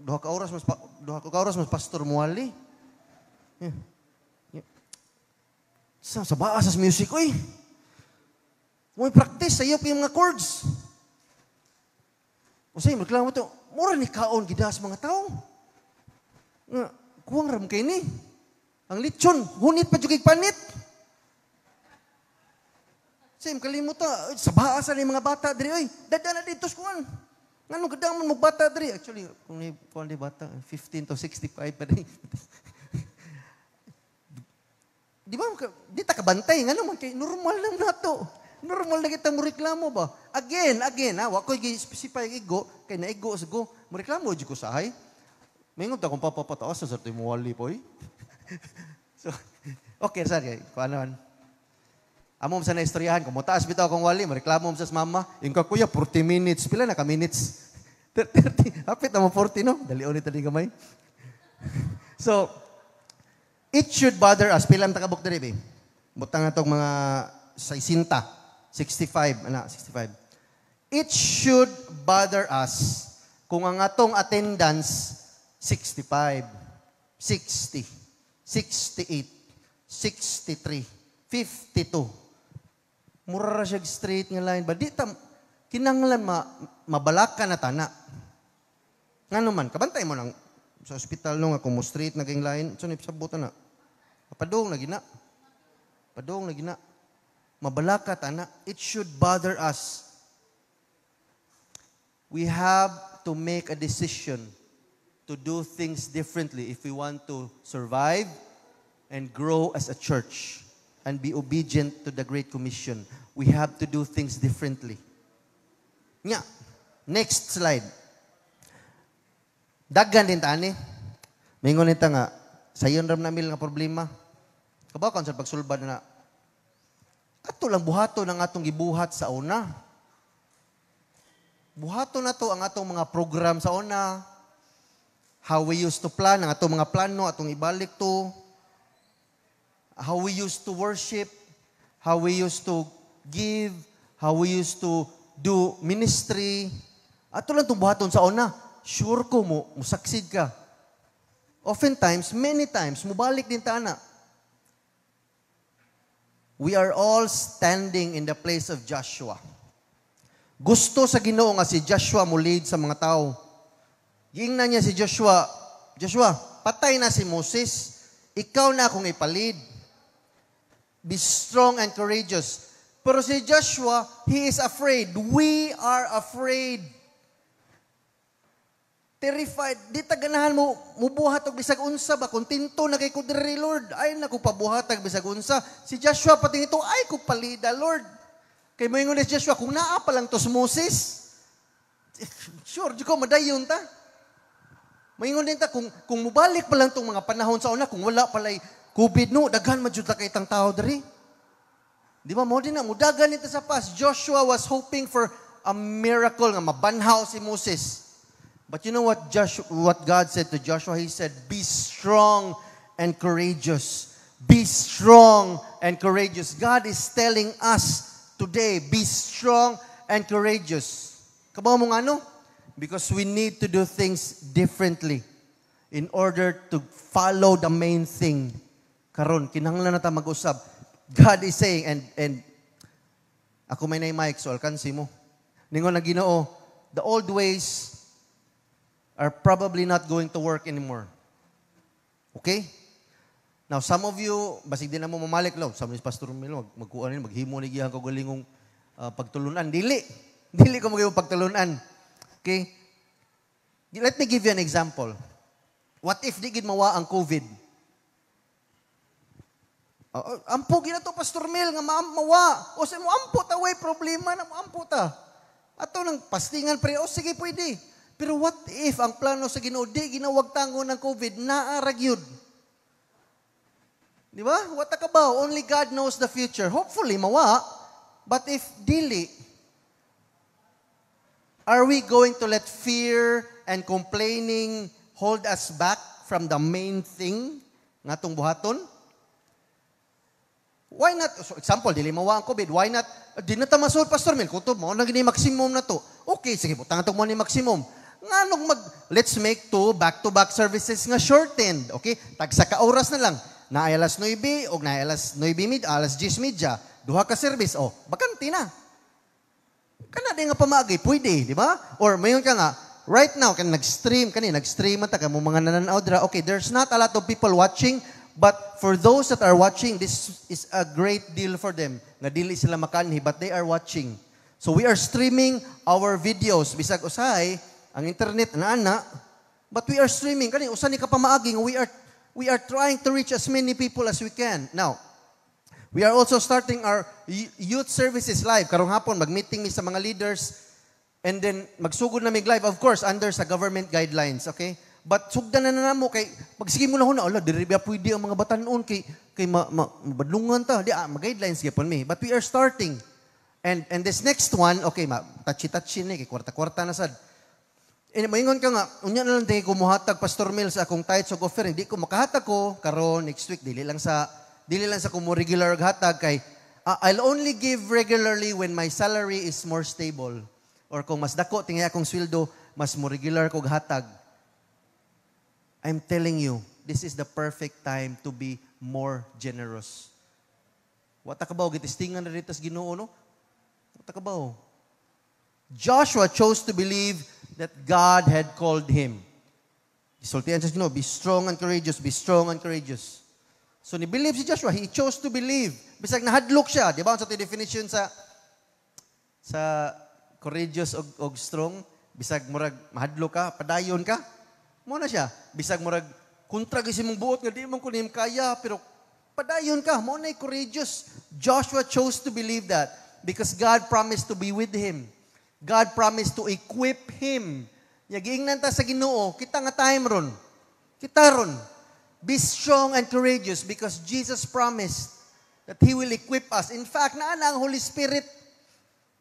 duha ka oras mas duha ka oras mas pastor muali. Yeah. Sa sa baas sa music oy. Mo practice sa iyo mga chords. Usay magklamo to, mura ni kaon gidas mga tao. Nga kuwang ram kay ni. Ang lechon, hunit pa jugig panit. Sim, kalimutan, sa baasa ni mga bata diri oy. Dada na dito kuan. Ngano gadang man bata diri actually kung ni kung ni bata 15 to 65 pa rin. di ba di ta kabantay ngano man kay normal lang nato. Normal na kita mo reklamo ba? Again, again, ha? Wa ko specify igo, kay na igo sa go. Mo reklamo di ko sahay. Mingon ta kung papapataas sa sarto mo wali po so, okay, sorry. Kung ano Amo sa na istoryahan, kung mutaas bitaw akong wali, reklamo mo sa mama, yung kakuya, 40 minutes, pila na ka minutes? 30, hapit na mo 40, no? Dali ulit tadi gamay. so, it should bother us. Pila ang takabok dali, be? Butang na mga 60, 65, ana, 65. It should bother us kung ang atong attendance 65, 60, 68, 63, 52. Mura ra siya straight nga line ba di ta kinanglan ma mabalaka na tana. Ngano man kabantay mo nang sa ospital no nga kung mo straight naging line so sabutan na. Padong na gina. Padong na gina. Mabalaka tana. It should bother us. We have to make a decision to do things differently if we want to survive and grow as a church and be obedient to the Great Commission. We have to do things differently. Nga, next slide. Daggan din tani. Mingon nita nga, sayon ram na mil nga problema. Kabaw kan sa pagsulbad na ato lang buhato ng atong gibuhat sa una. Buhato na to ang atong mga program sa una. How we used to plan, ang atong mga plano, atong ibalik to. How we used to worship, how we used to give, how we used to do ministry. Ato lang itong buhaton sa una. Sure ko mo, musaksid ka. Oftentimes, many times, mubalik din ta na. We are all standing in the place of Joshua. Gusto sa Ginoo nga si Joshua mo lead sa mga tao. Giingnan niya si Joshua, Joshua, patay na si Moses. Ikaw na akong ipalid. Be strong and courageous. Pero si Joshua, he is afraid. We are afraid. Terrified. Di taganahan mo, mubuhat og bisag unsa ba? Kontinto na kay kudiri, Lord. Ay, naku, pabuhatag bisag unsa. Si Joshua, pati ito, ay, ko palida, Lord. Kay mo yung si Joshua, kung naa pa lang to Moses, sure, di ko madayon ta. Maingon din ta, kung, kung mubalik pa lang tong mga panahon sa una, kung wala palay COVID, no, daghan madyod ta kay itang tao dari. Di ba, mo din na, mudagan nito sa past. Joshua was hoping for a miracle nga mabanhaw si Moses. But you know what Joshua, what God said to Joshua? He said, "Be strong and courageous. Be strong and courageous." God is telling us today, be strong and courageous. Kabaw mo ano? Because we need to do things differently in order to follow the main thing. Karon, kinahanglan na ta mag-usab. God is saying, and, and ako may na mic, so alkansi mo. Ningon na ginoo, the old ways are probably not going to work anymore. Okay? Now, some of you, basig din na mo mamalik lang. Sabi ni Pastor Milo, mag magkuhan rin, maghimo ni gihang kagalingong uh, pagtulunan. Dili. Dili ko magiging pagtulunan. Okay? Let me give you an example. What if di gid mawa ang COVID? Uh, ampo gina to Pastor Mil nga ma mawa. O sa mo ampo ta way problema na mo ampo ta. Ato nang pastingan pre o sige pwede. Pero what if ang plano sa Ginoo di ginawag tango ng COVID naarag yun? Di ba? What about? Only God knows the future. Hopefully mawa. But if dili, are we going to let fear and complaining hold us back from the main thing nga tong buhaton? Why not, so example, dili mawa ang COVID, why not, di na tamasod, Pastor Mel, kutob mo, na maximum na to. Okay, sige po, tangatong mo ni maximum. Nga nung mag, let's make two back-to-back services nga shortened. Okay? Tag sa ka-oras na lang. Na alas 9 o na alas 9 mid, alas 10 midya. Duha ka service. Oh, bakanti na. Kana di nga pamagi, pwede, di ba? Or mayon ka nga, right now, kan nag-stream, kani nag-stream ta ka mo mga nananaw dira. Okay, there's not a lot of people watching, but for those that are watching, this is a great deal for them. Nga dili sila makanhi, but they are watching. So we are streaming our videos. Bisag usay, ang internet na ana, but we are streaming. Kani, usa ni ka we are, we are trying to reach as many people as we can. Now, We are also starting our youth services live. Karong hapon, mag-meeting mi sa mga leaders. And then, magsugod na mig live, of course, under sa government guidelines, okay? But sugdan na na mo kay pagsige mo na huna, ala diri ba pwede ang mga batanon kay kay ma, ma, mabadlungan ta. Di ah, guidelines gyapon mi. But we are starting. And and this next one, okay, ma touchy-touchy ni kay kwarta-kwarta na sad. And maingon ka nga, unya na lang tayo kumuhatag Pastor Mills akong tithes of offering. Di ko makahatag ko karon next week dili lang sa dili lang sa kumo regular hatag kay uh, I'll only give regularly when my salary is more stable or kung mas dako tingay akong sweldo mas mo regular kog hatag. I'm telling you, this is the perfect time to be more generous. Wata ka ba, gitistingan na dito sa ginoo, no? Wata ka ba, Joshua chose to believe that God had called him. Isultihan sa Ginoo, be strong and courageous, be strong and courageous. So ni believe si Joshua, he chose to believe. Bisag nahadlok siya, di ba? Sa definition sa sa courageous og, og strong, bisag murag mahadlok ka, padayon ka, mo na siya. Bisag murag kontra gisi mong buot nga di mo kunim kaya pero padayon ka, mo na courageous. Joshua chose to believe that because God promised to be with him. God promised to equip him Yagiingnan ta sa Ginoo, kita nga time ron. Kita ron. Be strong and courageous because Jesus promised that He will equip us. In fact, naana ang Holy Spirit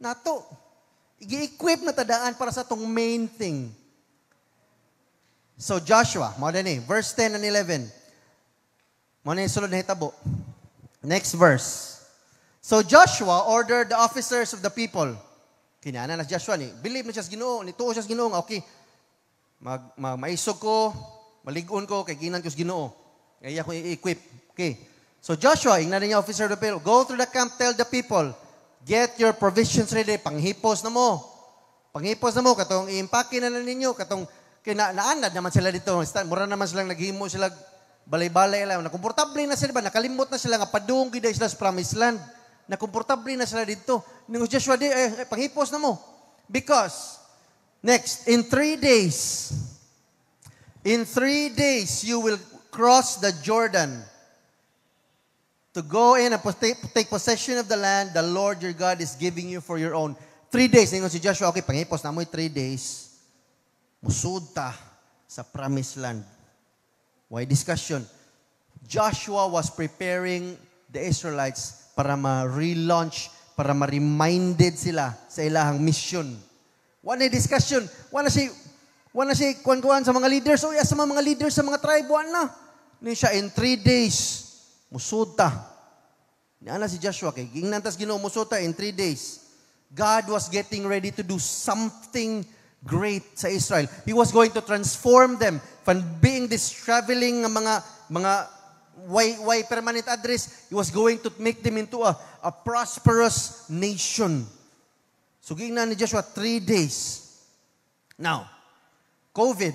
nato. Igi-equip na tadaan para sa tong main thing. So Joshua, mo ni, verse 10 and 11. Mo ni sulod na hitabo. Next verse. So Joshua ordered the officers of the people. Kinana na Joshua ni, believe na siya sa Ginoo, ni tuo siya sa Ginoo, okay mag, mag maisog ko, maligon ko, kay ginan ko sa ginoo. Kaya ko i-equip. Okay. So Joshua, ingnan niya officer of the people, go to the camp, tell the people, get your provisions ready, panghipos na mo. Panghipos na mo, katong i-impake na na ninyo, katong kina, naanad naman sila dito. Mura naman silang naghimo sila balay-balay lang. Nakomportable na sila ba? Nakalimot na sila nga padung giday sila sa promised land. Nakomportable na sila dito. Ningo Joshua, di, eh, panghipos na mo. Because Next, in three days, in three days you will cross the Jordan to go in and take possession of the land the Lord your God is giving you for your own. Three days. Ningon si Joshua, okay, pangipos na mo three days. Musud ta sa promised land. Why discussion? Joshua was preparing the Israelites para ma-relaunch, para ma-reminded sila sa ilahang mission Wala discussion. Wala si wala si kuan-kuan sa mga leaders. O, sa mga leaders sa mga tribe, wala na. Ni siya in three days, musuta. Niana si Joshua kay ginantas Ginoo musuta in three days. God was getting ready to do something great sa Israel. He was going to transform them from being this traveling mga mga why, why permanent address. He was going to make them into a, a prosperous nation. Suging na ni Joshua three days. Now, COVID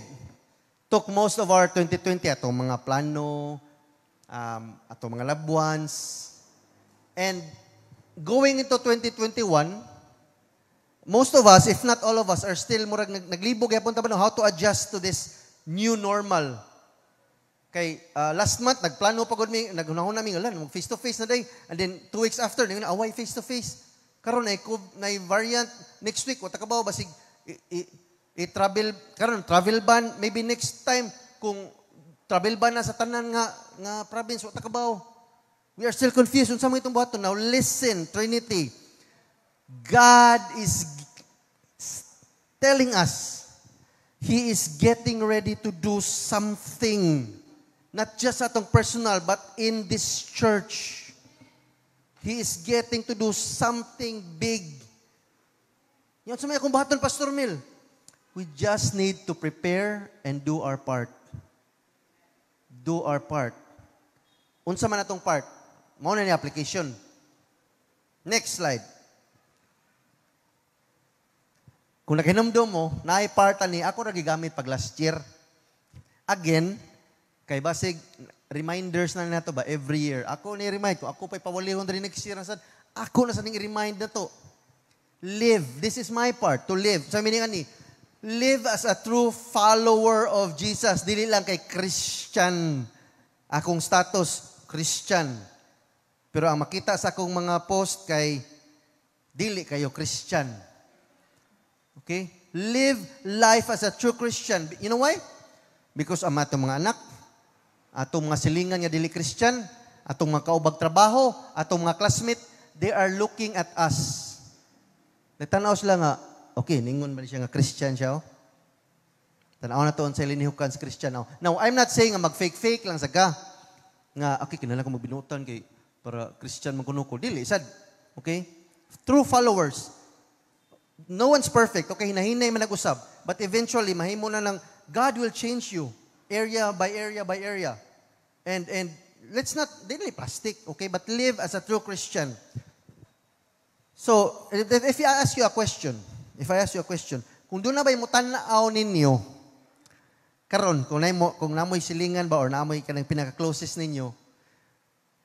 took most of our 2020 atong mga plano, um, atong mga loved ones. And going into 2021, most of us, if not all of us, are still murag nag, naglibog yapon ta how to adjust to this new normal. Kay uh, last month nagplano pa gud mi naghunahon namin alan face to face na day. And then two weeks after ningon away face to face karon ay na variant. Next week wata ka ba basig i-travel karon travel ban maybe next time kung travel ban na sa tanan nga nga province wata ka ba we are still confused. Unsa mo itong buhaton? Now listen trinity. God is telling us he is getting ready to do something not just atong personal but in this church He is getting to do something big. Yan sa may akong bahaton, Pastor Mil. We just need to prepare and do our part. Do our part. Unsa man atong part? Mao na ni application. Next slide. Kung nakinomdom mo, naay part ni ako ra gigamit pag last year. Again, kay basig reminders na nato ba every year. Ako ni remind ko, ako pa'y pawalihon rin next year. Sad, ako na sa ning remind na to. Live. This is my part, to live. Sa meaning ani, live as a true follower of Jesus. Dili lang kay Christian. Akong status, Christian. Pero ang makita sa akong mga post kay dili kayo Christian. Okay? Live life as a true Christian. You know why? Because ang mga anak, atong mga silingan nga dili Christian, atong mga kaubag trabaho, atong mga classmate, they are looking at us. Nagtanaw sila nga, okay, ningon man siya nga Christian siya, oh. Tanaw na to sa linihukan sa Christian. Oh. Now, I'm not saying nga mag-fake-fake lang sa ka. Nga, okay, kinala ko magbinutan kay para Christian man kuno ko. Dili, sad. Okay? True followers. no one's perfect. Okay, hinahinay man nag-usab. But eventually, mahimo na ng, God will change you. Area by area by area. And, and let's not, dili plastic, okay? But live as a true Christian. So, if, I ask you a question, if I ask you a question, kung doon na ba'y mutanaw ninyo, karon kung naimo kung namoy silingan ba or namoy kanang pinaka-closest ninyo,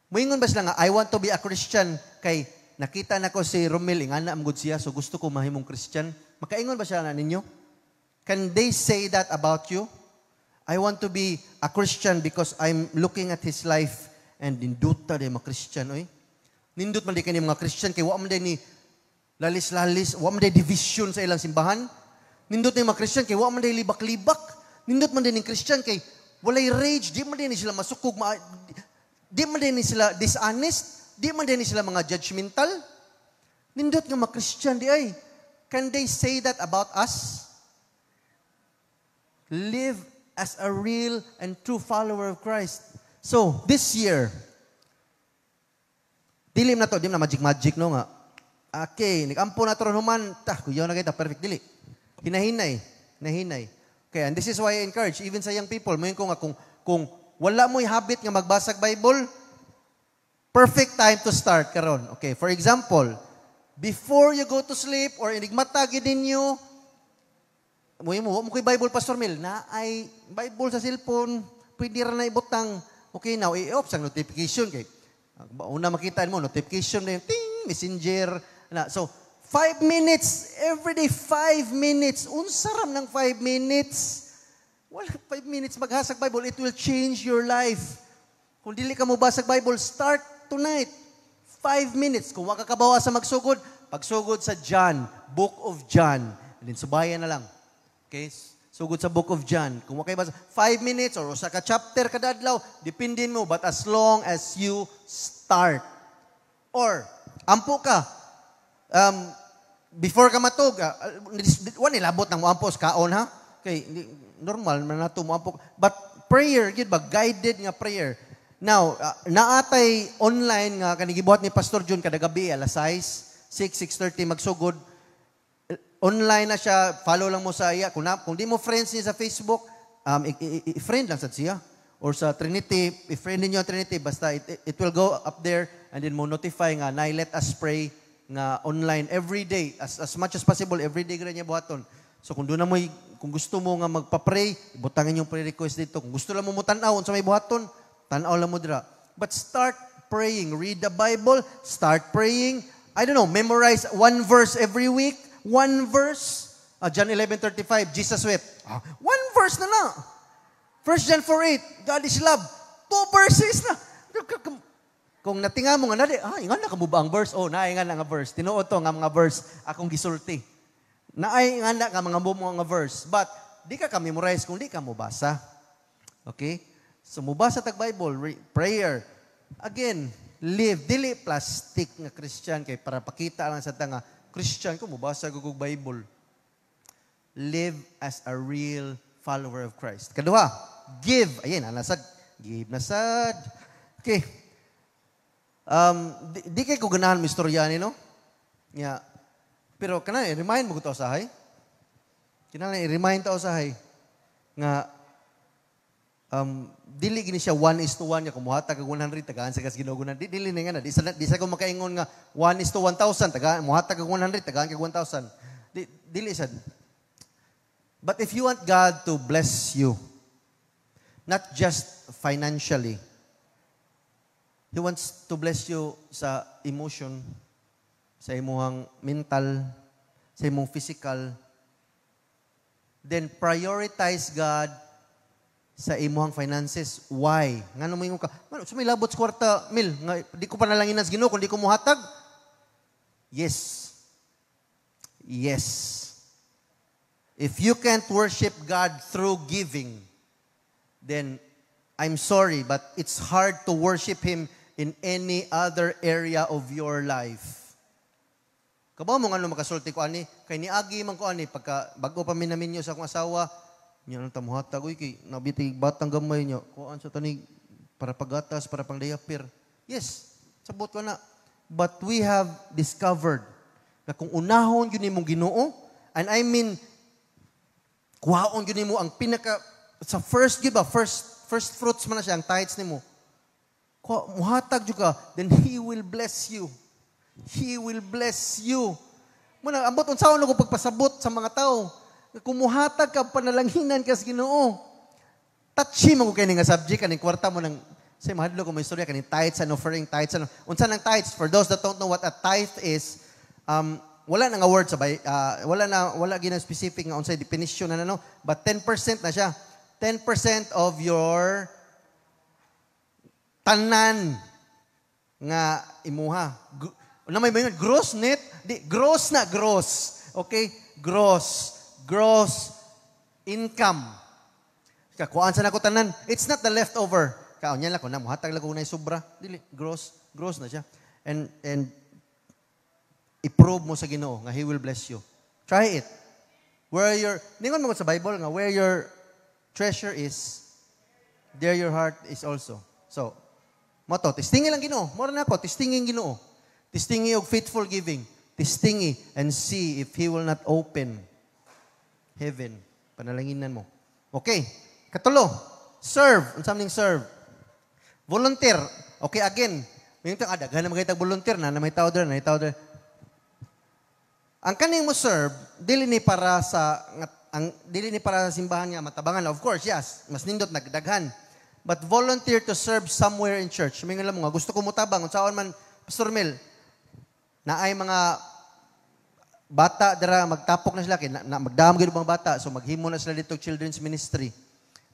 Moingon ba sila nga, I want to be a Christian kay nakita na ko si Romel, ingana am good siya, so gusto ko mahimong Christian. Makaingon ba siya na ninyo? Can they say that about you? I want to be a Christian because I'm looking at his life and ninduta de mga Christian, oy. Nindot man di kani mga Christian kay wa man ni lalis-lalis, wa man division sa ilang simbahan. Nindot ni mga Christian kay wa man libak-libak. Nindot man din ni Christian kay walay rage, di man din sila masukog, ma, Di man din sila dishonest. Di man din sila mga judgmental. Nindot nga mga Christian di ay. Can they say that about us? Live as a real and true follower of Christ. So, this year, dilim na to, di na magic-magic no nga. Okay, nag-ampo na to human, ta, kuyaw na kita, perfect, dili. Hinahinay, hinahinay. Okay, and this is why I encourage, even sa young people, mo ko nga, kung, kung wala mo'y habit nga magbasag Bible, perfect time to start karon. Okay, for example, before you go to sleep or inigmatagi ninyo, mo mo kay Bible Pastor Mil na ay Bible sa cellphone, pwede ra na ibutang. Okay, now i-off sang notification kay una makita mo notification na yung ting messenger na. So, five minutes, every day five minutes. Unsaram ng five minutes. Wala, five minutes maghasag Bible, it will change your life. Kung dili ka mo basag Bible, start tonight. Five minutes. Kung waka kabawa sa magsugod, pagsugod sa John, Book of John. And then subayan na lang. Okay? Sugod sa Book of John. Kung wakay basa, five minutes or sa ka chapter kada adlaw, dependin mo. But as long as you start. Or, ampo ka. Um, before ka matug, uh, uh, nilabot ng mo ampos kaon ha? Okay, normal man nato mo apok but prayer gid ba guided nga prayer now uh, naatay online nga kanigibuhat ni Pastor John kada gabi alas 6 6 6:30 magsugod online na siya follow lang mo sa iya kung, na, kung di mo friends niya sa Facebook um i-friend lang sa siya or sa Trinity i-friend niyo ang Trinity basta it, it, will go up there and then mo notify nga na let us pray nga online every day as as much as possible every day ganya buhaton So kung doon na mo, kung gusto mo nga magpa-pray, ibutangin yung prayer request dito. Kung gusto lang mo mo tanaw sa may buhaton, tanaw lang mo dira. But start praying. Read the Bible. Start praying. I don't know, memorize one verse every week. One verse. Uh, John 11.35, Jesus wept. Ah, one verse na na. 1 John 4.8, God is love. Two verses na. Kung natinga mo nga na, ah, ingan na kamuba ang verse. Oh, naingan na nga verse. Tinuot to nga mga verse akong gisulti. Naay nga na ka mga mga verse. But, di ka ka memorize kung di ka mo basa. Okay? So, mubasa tag Bible, re- prayer. Again, live. Dili plastic nga Christian kay para pakita lang sa tanga, Christian ko, mubasa ko Bible. Live as a real follower of Christ. Kaduha, give. Ayan, anasad. Give na sad. Okay. Um, di, di kay ko ganahan mistorya ni, no? Yeah. Pero kana i-remind mo ko to usahay. Kinala i-remind ta usahay nga um, dili gini siya 1 is to 1 nga kumuhata kag 100 tagaan sa kas ginugunan di dili nga na di sa di sa ko makaingon nga 1 is to 1000 tagaan muhata kag 100 tagaan kag 1000 di dili sad But if you want God to bless you not just financially He wants to bless you sa emotion, sa imong mental, sa imong physical, then prioritize God sa imong finances. Why? Nga mo ingon ka, man, so may labot sa kwarta, mil, nga, di ko pa nalang inas ginoo, kung di ko muhatag. Yes. Yes. If you can't worship God through giving, then I'm sorry, but it's hard to worship Him in any other area of your life. Kabaw mo nga no makasulti ko ani, kay niagi man ko ani pagka bago pa minamin niyo sa akong asawa, niya nang tamuhatag uy kay nabiti batang gamay niyo. Kuan sa tani para pagatas, para pang diaper. Yes, sabot ko na. But we have discovered nga kung unahon yun imong Ginoo, and I mean kuhaon yun mo ang pinaka sa first give first first fruits man na siya ang tithes nimo. Kuha muhatag jud ka, then he will bless you. He will bless you. Muna ambot unsaon ko pagpasabot sa mga tao. Kung muhatag ka panalanghinan ka sa Ginoo. Touchy mo kay nga subject kaning kwarta mo nang say mahadlo ko mo istorya kaning tithes and offering tithes ano. Unsa nang tithes for those that don't know what a tithe is, um, wala na nga word sa bay, uh, wala na wala gina specific nga unsay definition na ano, but 10% na siya. 10% of your tanan nga imuha. Gu- Una may gross net, di gross na gross. Okay? Gross. Gross income. Kakuan sa nako tanan. It's not the leftover. Kaon yan lang ko na muhatag lang ko na sobra. Dili gross, gross na siya. And and i-prove mo sa Ginoo nga he will bless you. Try it. Where your ningon mo sa Bible nga where your treasure is there your heart is also. So, mo to, testingin lang Ginoo. Mora na ako, testingin Ginoo. Testingi og faithful giving. Testingi and see if he will not open heaven. Panalanginan mo. Okay. Katulo, serve. Ang something serve. Volunteer. Okay, again. May ito, daghan na magaytag volunteer na, na may tao na may tao doon. Ang kaning mo serve, dili ni para sa ang dili ni para sa simbahan nga matabangan. Of course, yes, mas nindot nagdaghan. But volunteer to serve somewhere in church. May nga mo nga gusto ko mutabang unsaon man Pastor Mel, na ay mga bata dira magtapok na sila kay na, na magdam gyud mga bata so maghimo na sila dito children's ministry.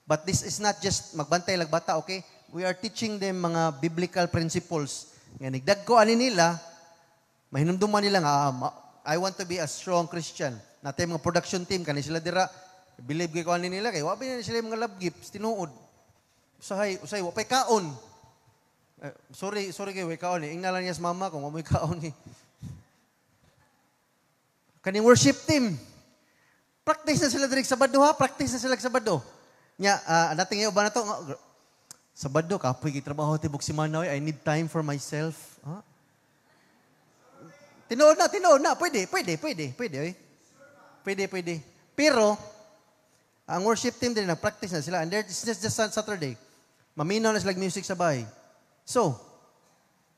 But this is not just magbantay lag bata, okay? We are teaching them mga biblical principles. Nga nigdagko ani nila, mahinumduman nila nga ah, I want to be a strong Christian. Natay mga production team kani sila dira believe ko ani nila kay wa na sila mga love gifts tinuod. Usahay, usay wa pay kaon. Eh, sorry, sorry kay way kaon eh. Ingna lang niya sa mama kung wa kaon eh. Kaning worship team. Practice na sila direk Sabado ha, practice na sila sa Sabado. Nya, uh, nating iyo ba na to? Sabado, kapoy trabaho tibok si Manoy, I need time for myself. Ha? Tinood na, tinood na. Pwede, pwede, pwede, pwede. Eh. Pwede, pwede. Pero, ang worship team din, nag-practice na sila. And there, it's just, just Saturday. Maminaw na sila music sa bahay. So,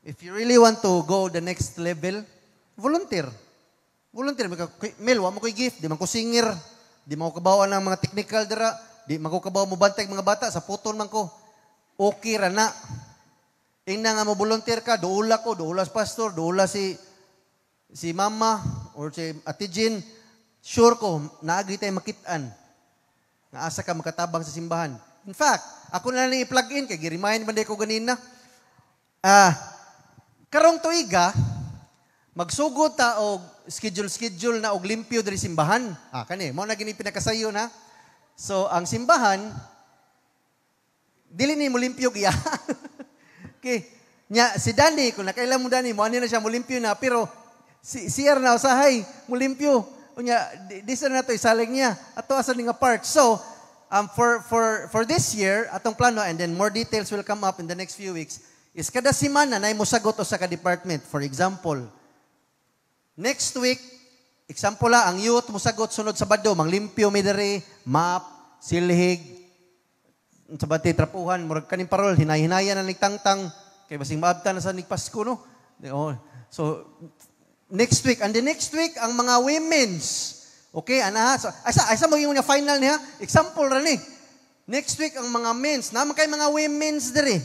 if you really want to go the next level, volunteer. Volunteer. Kay- Mel, wa mo ko'y gift. Di man ko singer. Di man ko kabawa ng mga technical dira. Di man ko kabawa mo bantay mga bata. Sa putol man ko. Okay ra na. Tingnan nga mo volunteer ka. Doula ko. Doula si pastor. Doula si si mama or si ate Jean. Sure ko, naagri tayo makitaan. Nga asa ka makatabang sa simbahan. In fact, ako na lang i-plug in. Kaya gi-remind man ko ganina. Ah, karong tuiga, magsugod ta og schedule-schedule na og limpyo diri simbahan. Ah, kani, mo na gini pinakasayo na. So, ang simbahan, dili ni mo limpyo giya. okay. Nya, si Danny, kung nakailan mo Danny, mo ani na siya mo limpyo na, pero si siya na usahay, mo limpyo. Unya, sa na to isalig niya. Ato asa nga part. So, um, for, for, for this year, atong plano, and then more details will come up in the next few weeks, is kada simana na mo sagot sa ka-department. For example, next week, example la, ang youth mo sagot sunod sa bado, manglimpyo mi diri, map, silhig, sa bati trapuhan, murag kaning parol, hinay-hinayan na nigtangtang, kay basing maabta na sa nigpasko, no? Oh. So, next week, and the next week, ang mga women's, okay, ana, so, asa, asa mo yung final niya? Example ra ni. Next week, ang mga men's, naman kay mga women's diri.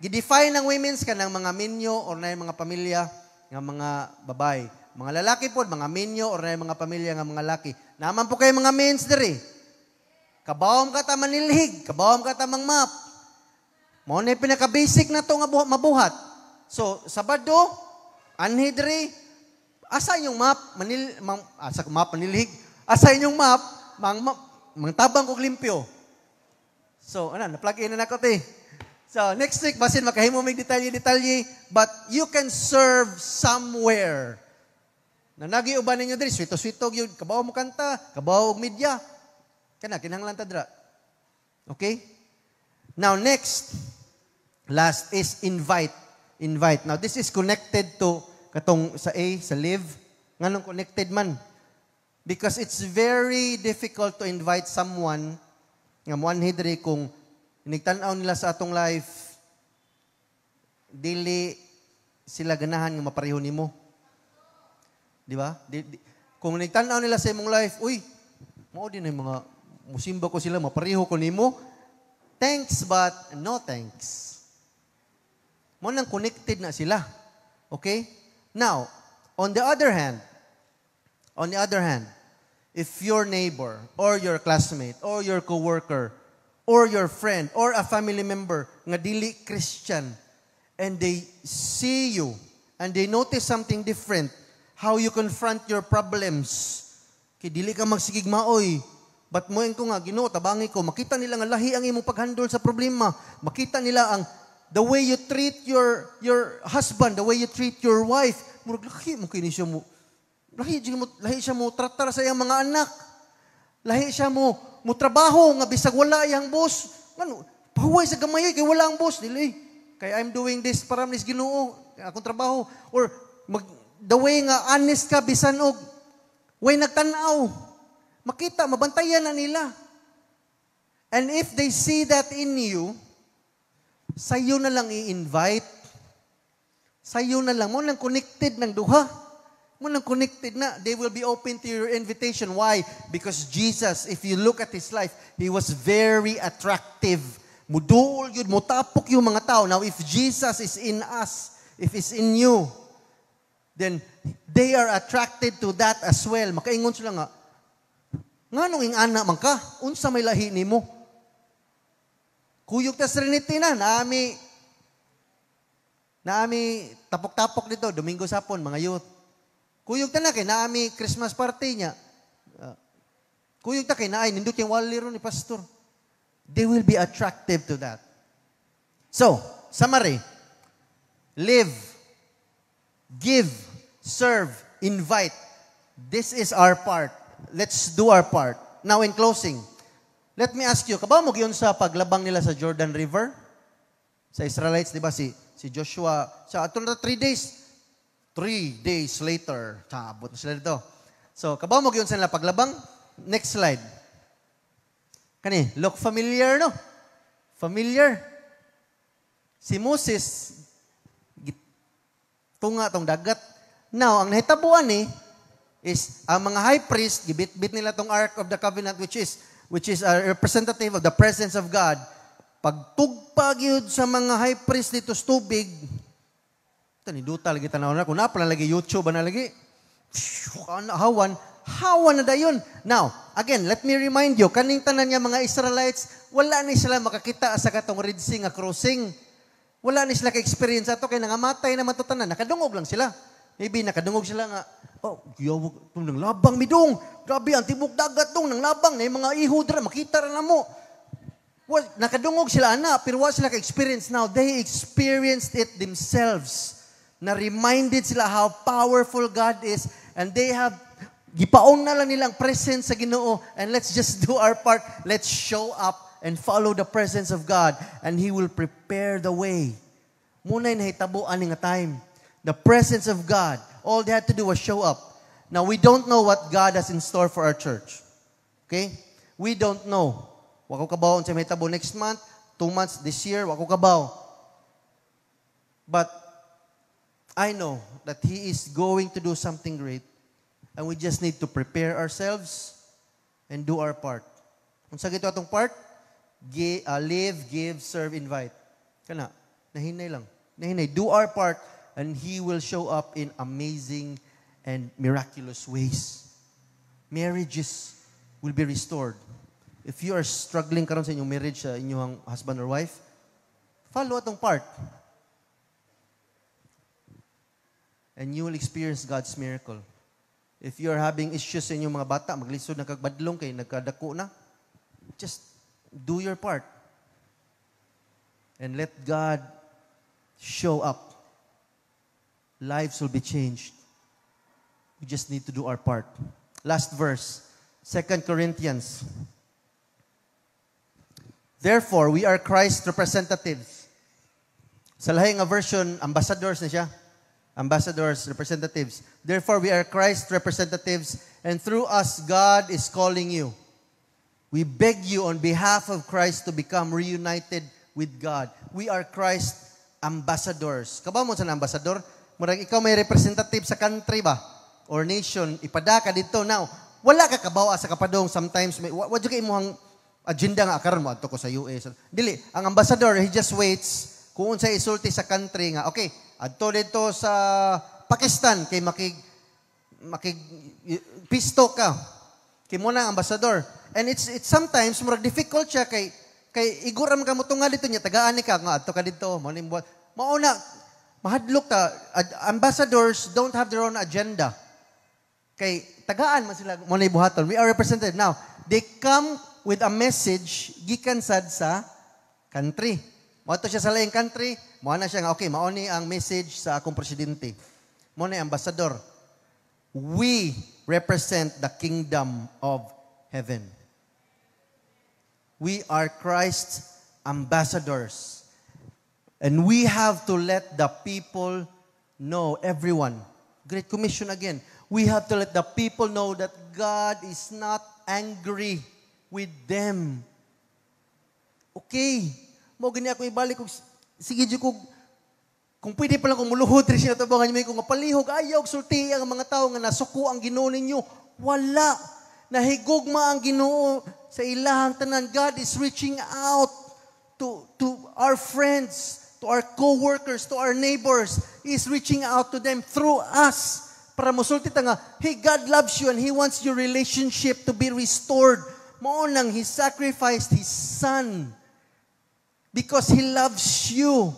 Gidefine ng women's ka ng mga minyo or na mga pamilya ng mga babae. Mga lalaki po, mga minyo or mga pamilya ng mga laki. Naman po kayo mga men's diri. Kabawam ka ta manilhig, kabawam ka ta mang map. Mao na pinaka-basic na to nga buha- mabuhat. So, Sabado, anhi diri, asa yung map, manil, mang, asa map, manilhig, asa yung map, mang, mang, mang tabang kog limpyo. So, ano, na-plug in na nako te. So, next week, basin makahimo may detalye-detalye, but you can serve somewhere. Na nagiuban ninyo diri, swito-swito gyud, kabaw mo kanta, kabaw og media. Kana kinahanglan ta dira. Okay? Now next, last is invite. Invite. Now this is connected to katong sa A, sa live. Nganong connected man. Because it's very difficult to invite someone nga mo anhidri kung inigtanaw nila sa atong life dili sila ganahan nga mapareho nimo. Di ba? Di, di, kung nigtanaw nila sa imong life, uy, mao din ang mga musimba ko sila mapareho ko nimo. Thanks but no thanks. Mo nang connected na sila. Okay? Now, on the other hand, on the other hand, if your neighbor or your classmate or your coworker or your friend or a family member nga dili Christian and they see you and they notice something different, how you confront your problems, kay dili ka magsigig maoy, But mo ko nga, ginoo, tabangi ko, makita nila nga lahi ang imong paghandle sa problema. Makita nila ang the way you treat your your husband, the way you treat your wife. Murag lahi mo kini siya mo. Lahi, lahi siya mo tratar sa iyang mga anak. Lahi siya mo mo trabaho nga bisag wala iyang boss. Ano, pahuway sa gamay kay wala ang boss dili. Kay I'm doing this para nis Ginoo, akong trabaho or mag, the way nga honest ka bisan og way nagtan-aw. Makita, mabantayan na nila. And if they see that in you, sa'yo na lang i-invite. Sa'yo na lang. Mo lang connected ng duha. Mo lang connected na. They will be open to your invitation. Why? Because Jesus, if you look at His life, He was very attractive. Muduol yun, mutapok yung mga tao. Now, if Jesus is in us, if He's in you, then they are attracted to that as well. Makaingon sila nga, nga nung ing ana man ka, unsa may lahi nimo? Kuyog ta Trinity na, naami naami tapok-tapok dito, Domingo sapon, mga youth. Kuyog na kay naami Christmas party niya. Kuyog ta kay naay nindot yung wali ni pastor. They will be attractive to that. So, summary. Live, give, serve, invite. This is our part let's do our part. Now, in closing, let me ask you, kabaw mo yun sa paglabang nila sa Jordan River? Sa Israelites, di ba, si, si Joshua, sa ato na three days, three days later, tabot na sila dito. So, kabaw mo yun sa nila paglabang? Next slide. Kani, look familiar, no? Familiar. Si Moses, tunga tong dagat. Now, ang nahitabuan ni, eh, is ang mga high priest, gibit-bit nila tong Ark of the Covenant which is which is a representative of the presence of God. Pagtugpag yun sa mga high priest dito sa tubig, tani duta lagi tanaw na kung napa lagi YouTube na lagi. Hawan, hawan na dayon. Now, again, let me remind you, kaning tanan niya mga Israelites, wala ni sila makakita sa katong Red Sea nga crossing. Wala ni sila ka-experience ato kay nangamatay na matutanan. Nakadungog lang sila. Maybe nakadungog sila nga, oh, giyawag itong nang labang midong. Grabe, ang tibok dagat tong nang labang. Na mga iho dra, makita ra na mo. Well, nakadungog sila ana, pero wala sila ka-experience now. They experienced it themselves. Na reminded sila how powerful God is. And they have, gipaon na lang nilang presence sa ginoo. And let's just do our part. Let's show up and follow the presence of God. And He will prepare the way. Muna nahitabuan nga time the presence of God. All they had to do was show up. Now, we don't know what God has in store for our church. Okay? We don't know. Wako kabaw sa may tabo next month, two months this year, wako kabaw. But I know that He is going to do something great. And we just need to prepare ourselves and do our part. Kung sa gito atong part, give, uh, live, give, serve, invite. Kana, nahinay lang. Nahinay. Do our part and He will show up in amazing and miraculous ways. Marriages will be restored. If you are struggling karon sa inyong marriage sa inyong husband or wife, follow atong part. And you will experience God's miracle. If you are having issues sa inyong mga bata, maglisod na kagbadlong kay nagkadako na, just do your part. And let God show up lives will be changed. We just need to do our part. Last verse, 2 Corinthians. Therefore, we are Christ's representatives. Sa lahi nga version, ambassadors na siya. Ambassadors, representatives. Therefore, we are Christ's representatives, and through us, God is calling you. We beg you on behalf of Christ to become reunited with God. We are Christ's ambassadors. Kaba mo sa ambassador? Murag ikaw may representative sa country ba? Or nation, ipada ka dito. Now, wala ka kabawa sa kapadong. Sometimes, may, wa, wadyo ka imuhang agenda nga karon mo adto ko sa US. Dili, ang ambassador, he just waits kung unsa isulti sa country nga, okay, adto dito sa Pakistan, kay makig, makig, pisto ka. Kay mo na ambassador. And it's, it's sometimes, murag difficult siya kay, kay iguram ka mo tunga dito niya, tagaan ni ka, nga adto ka dito, mo Mauna, mahadlok ta, ad- ambassadors don't have their own agenda. Kay tagaan man sila mo na buhaton. We are represented. Now, they come with a message gikan sad sa country. Mo siya sa laing country, mo na siya nga okay, mao ni ang message sa akong presidente. Mo na ambassador. We represent the kingdom of heaven. We are Christ's ambassadors. And we have to let the people know, everyone. Great Commission again. We have to let the people know that God is not angry with them. Okay. Mo gani ako ibalik sige jud ko kung pwede pa lang kung muluhod rin siya tabangan niyo kung mapalihog ayaw sulti ang mga tao nga nasuko ang Ginoo ninyo. Wala. Nahigugma ang Ginoo sa ilahang tanan. God is reaching out to to our friends, to our co-workers, to our neighbors. He is reaching out to them through us para musulti ta nga, hey, God loves you and He wants your relationship to be restored. Mao nang He sacrificed His Son because He loves you.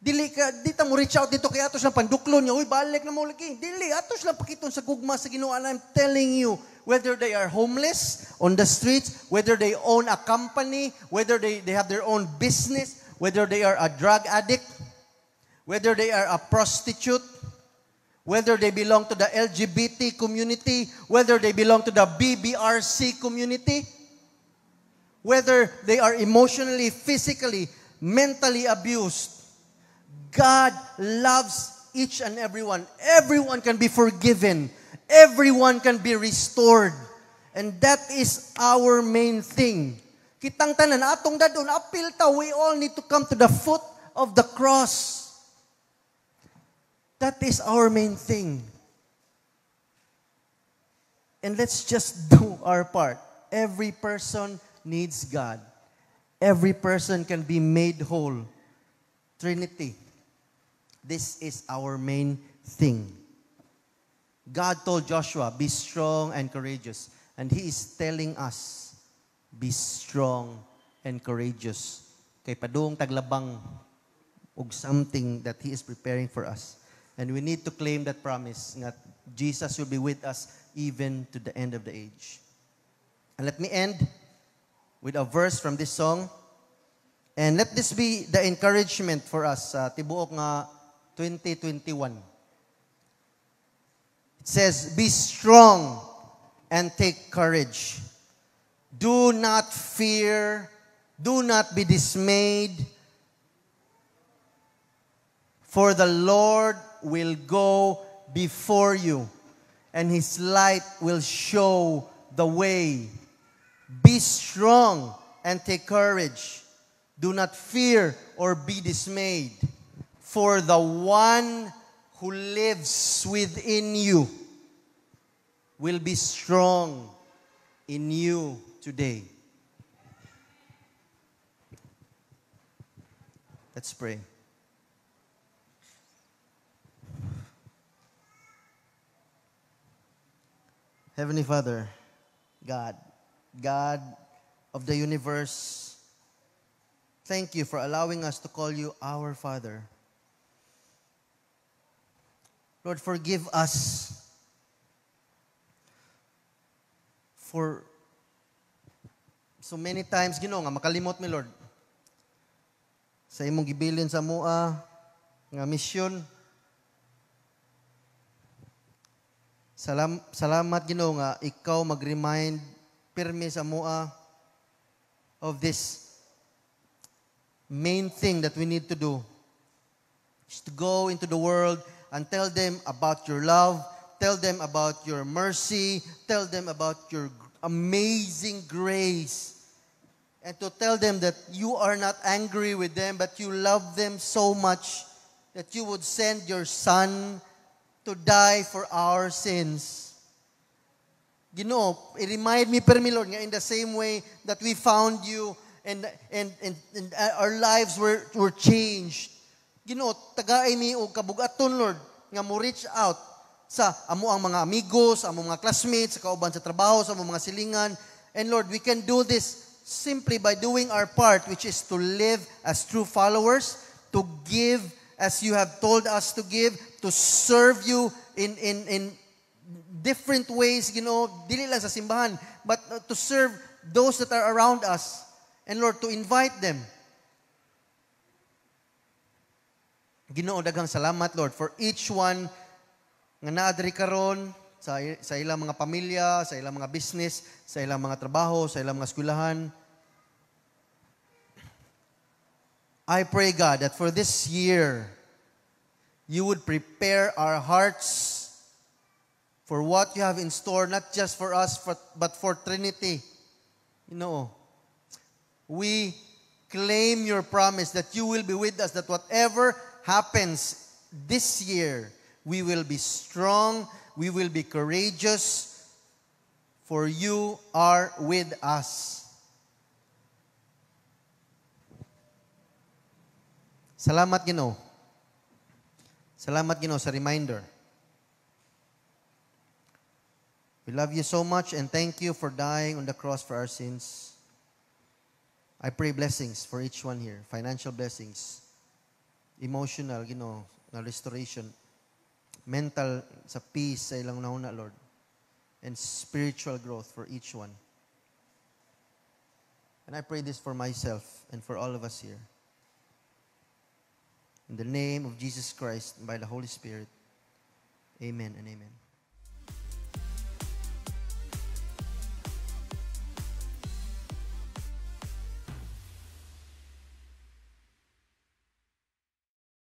Dili ka, di ta mo reach out dito kay atos lang panduklon niya, uy, balik na mo lagi. Dili, atos lang pakiton sa gugma sa Ginoo. And I'm telling you, whether they are homeless on the streets, whether they own a company, whether they, they have their own business, whether they are a drug addict, whether they are a prostitute, whether they belong to the LGBT community, whether they belong to the BBRC community, whether they are emotionally, physically, mentally abused, God loves each and everyone. Everyone can be forgiven. Everyone can be restored. And that is our main thing. Kitang tanan, atong dadon, apil ta, we all need to come to the foot of the cross. That is our main thing. And let's just do our part. Every person needs God. Every person can be made whole. Trinity. This is our main thing. God told Joshua, be strong and courageous. And He is telling us, be strong and courageous. Kay padung taglabang og something that He is preparing for us. And we need to claim that promise that Jesus will be with us even to the end of the age. And let me end with a verse from this song. And let this be the encouragement for us sa uh, tibuok nga 2021. It says, Be strong and take courage. Do not fear. Do not be dismayed. For the Lord will go before you, and his light will show the way. Be strong and take courage. Do not fear or be dismayed. For the one who lives within you will be strong in you today. Let's pray. Heavenly Father, God, God of the universe, thank you for allowing us to call you our Father. Lord, forgive us for so many times, Ginoo, nga makalimot mi, Lord. Sa imong gibilin sa mua, nga misyon. Salam, salamat, Ginoo, nga ikaw mag-remind pirmi sa mua of this main thing that we need to do is to go into the world and tell them about your love, tell them about your mercy, tell them about your amazing grace. And to tell them that you are not angry with them, but you love them so much that you would send your son to die for our sins. Ginoo, i-remind me per me, Lord, in the same way that we found you and, and, and, and uh, our lives were, were changed. Ginoo, tagaay mi og kabugaton, Lord, nga mo reach out sa amo ang mga amigos, amo mga classmates, sa kauban sa trabaho, sa amo mga silingan. And Lord, we can do this simply by doing our part, which is to live as true followers, to give as you have told us to give, to serve you in, in, in different ways, you know, dili lang sa simbahan, but uh, to serve those that are around us. And Lord, to invite them. Ginoo daghang salamat Lord for each one nga naadri karon sa sa ilang mga pamilya, sa ilang mga business, sa ilang mga trabaho, sa ilang mga eskwelahan. I pray God that for this year you would prepare our hearts for what you have in store not just for us for, but for Trinity. You know, we claim your promise that you will be with us that whatever happens this year, we will be strong, we will be courageous, for you are with us. Salamat, Ginoo. Salamat, Ginoo, sa reminder. We love you so much and thank you for dying on the cross for our sins. I pray blessings for each one here, financial blessings, emotional, you know, restoration, mental sa peace sa ilang nauna, Lord, and spiritual growth for each one. And I pray this for myself and for all of us here. In the name of Jesus Christ and by the Holy Spirit, amen and amen.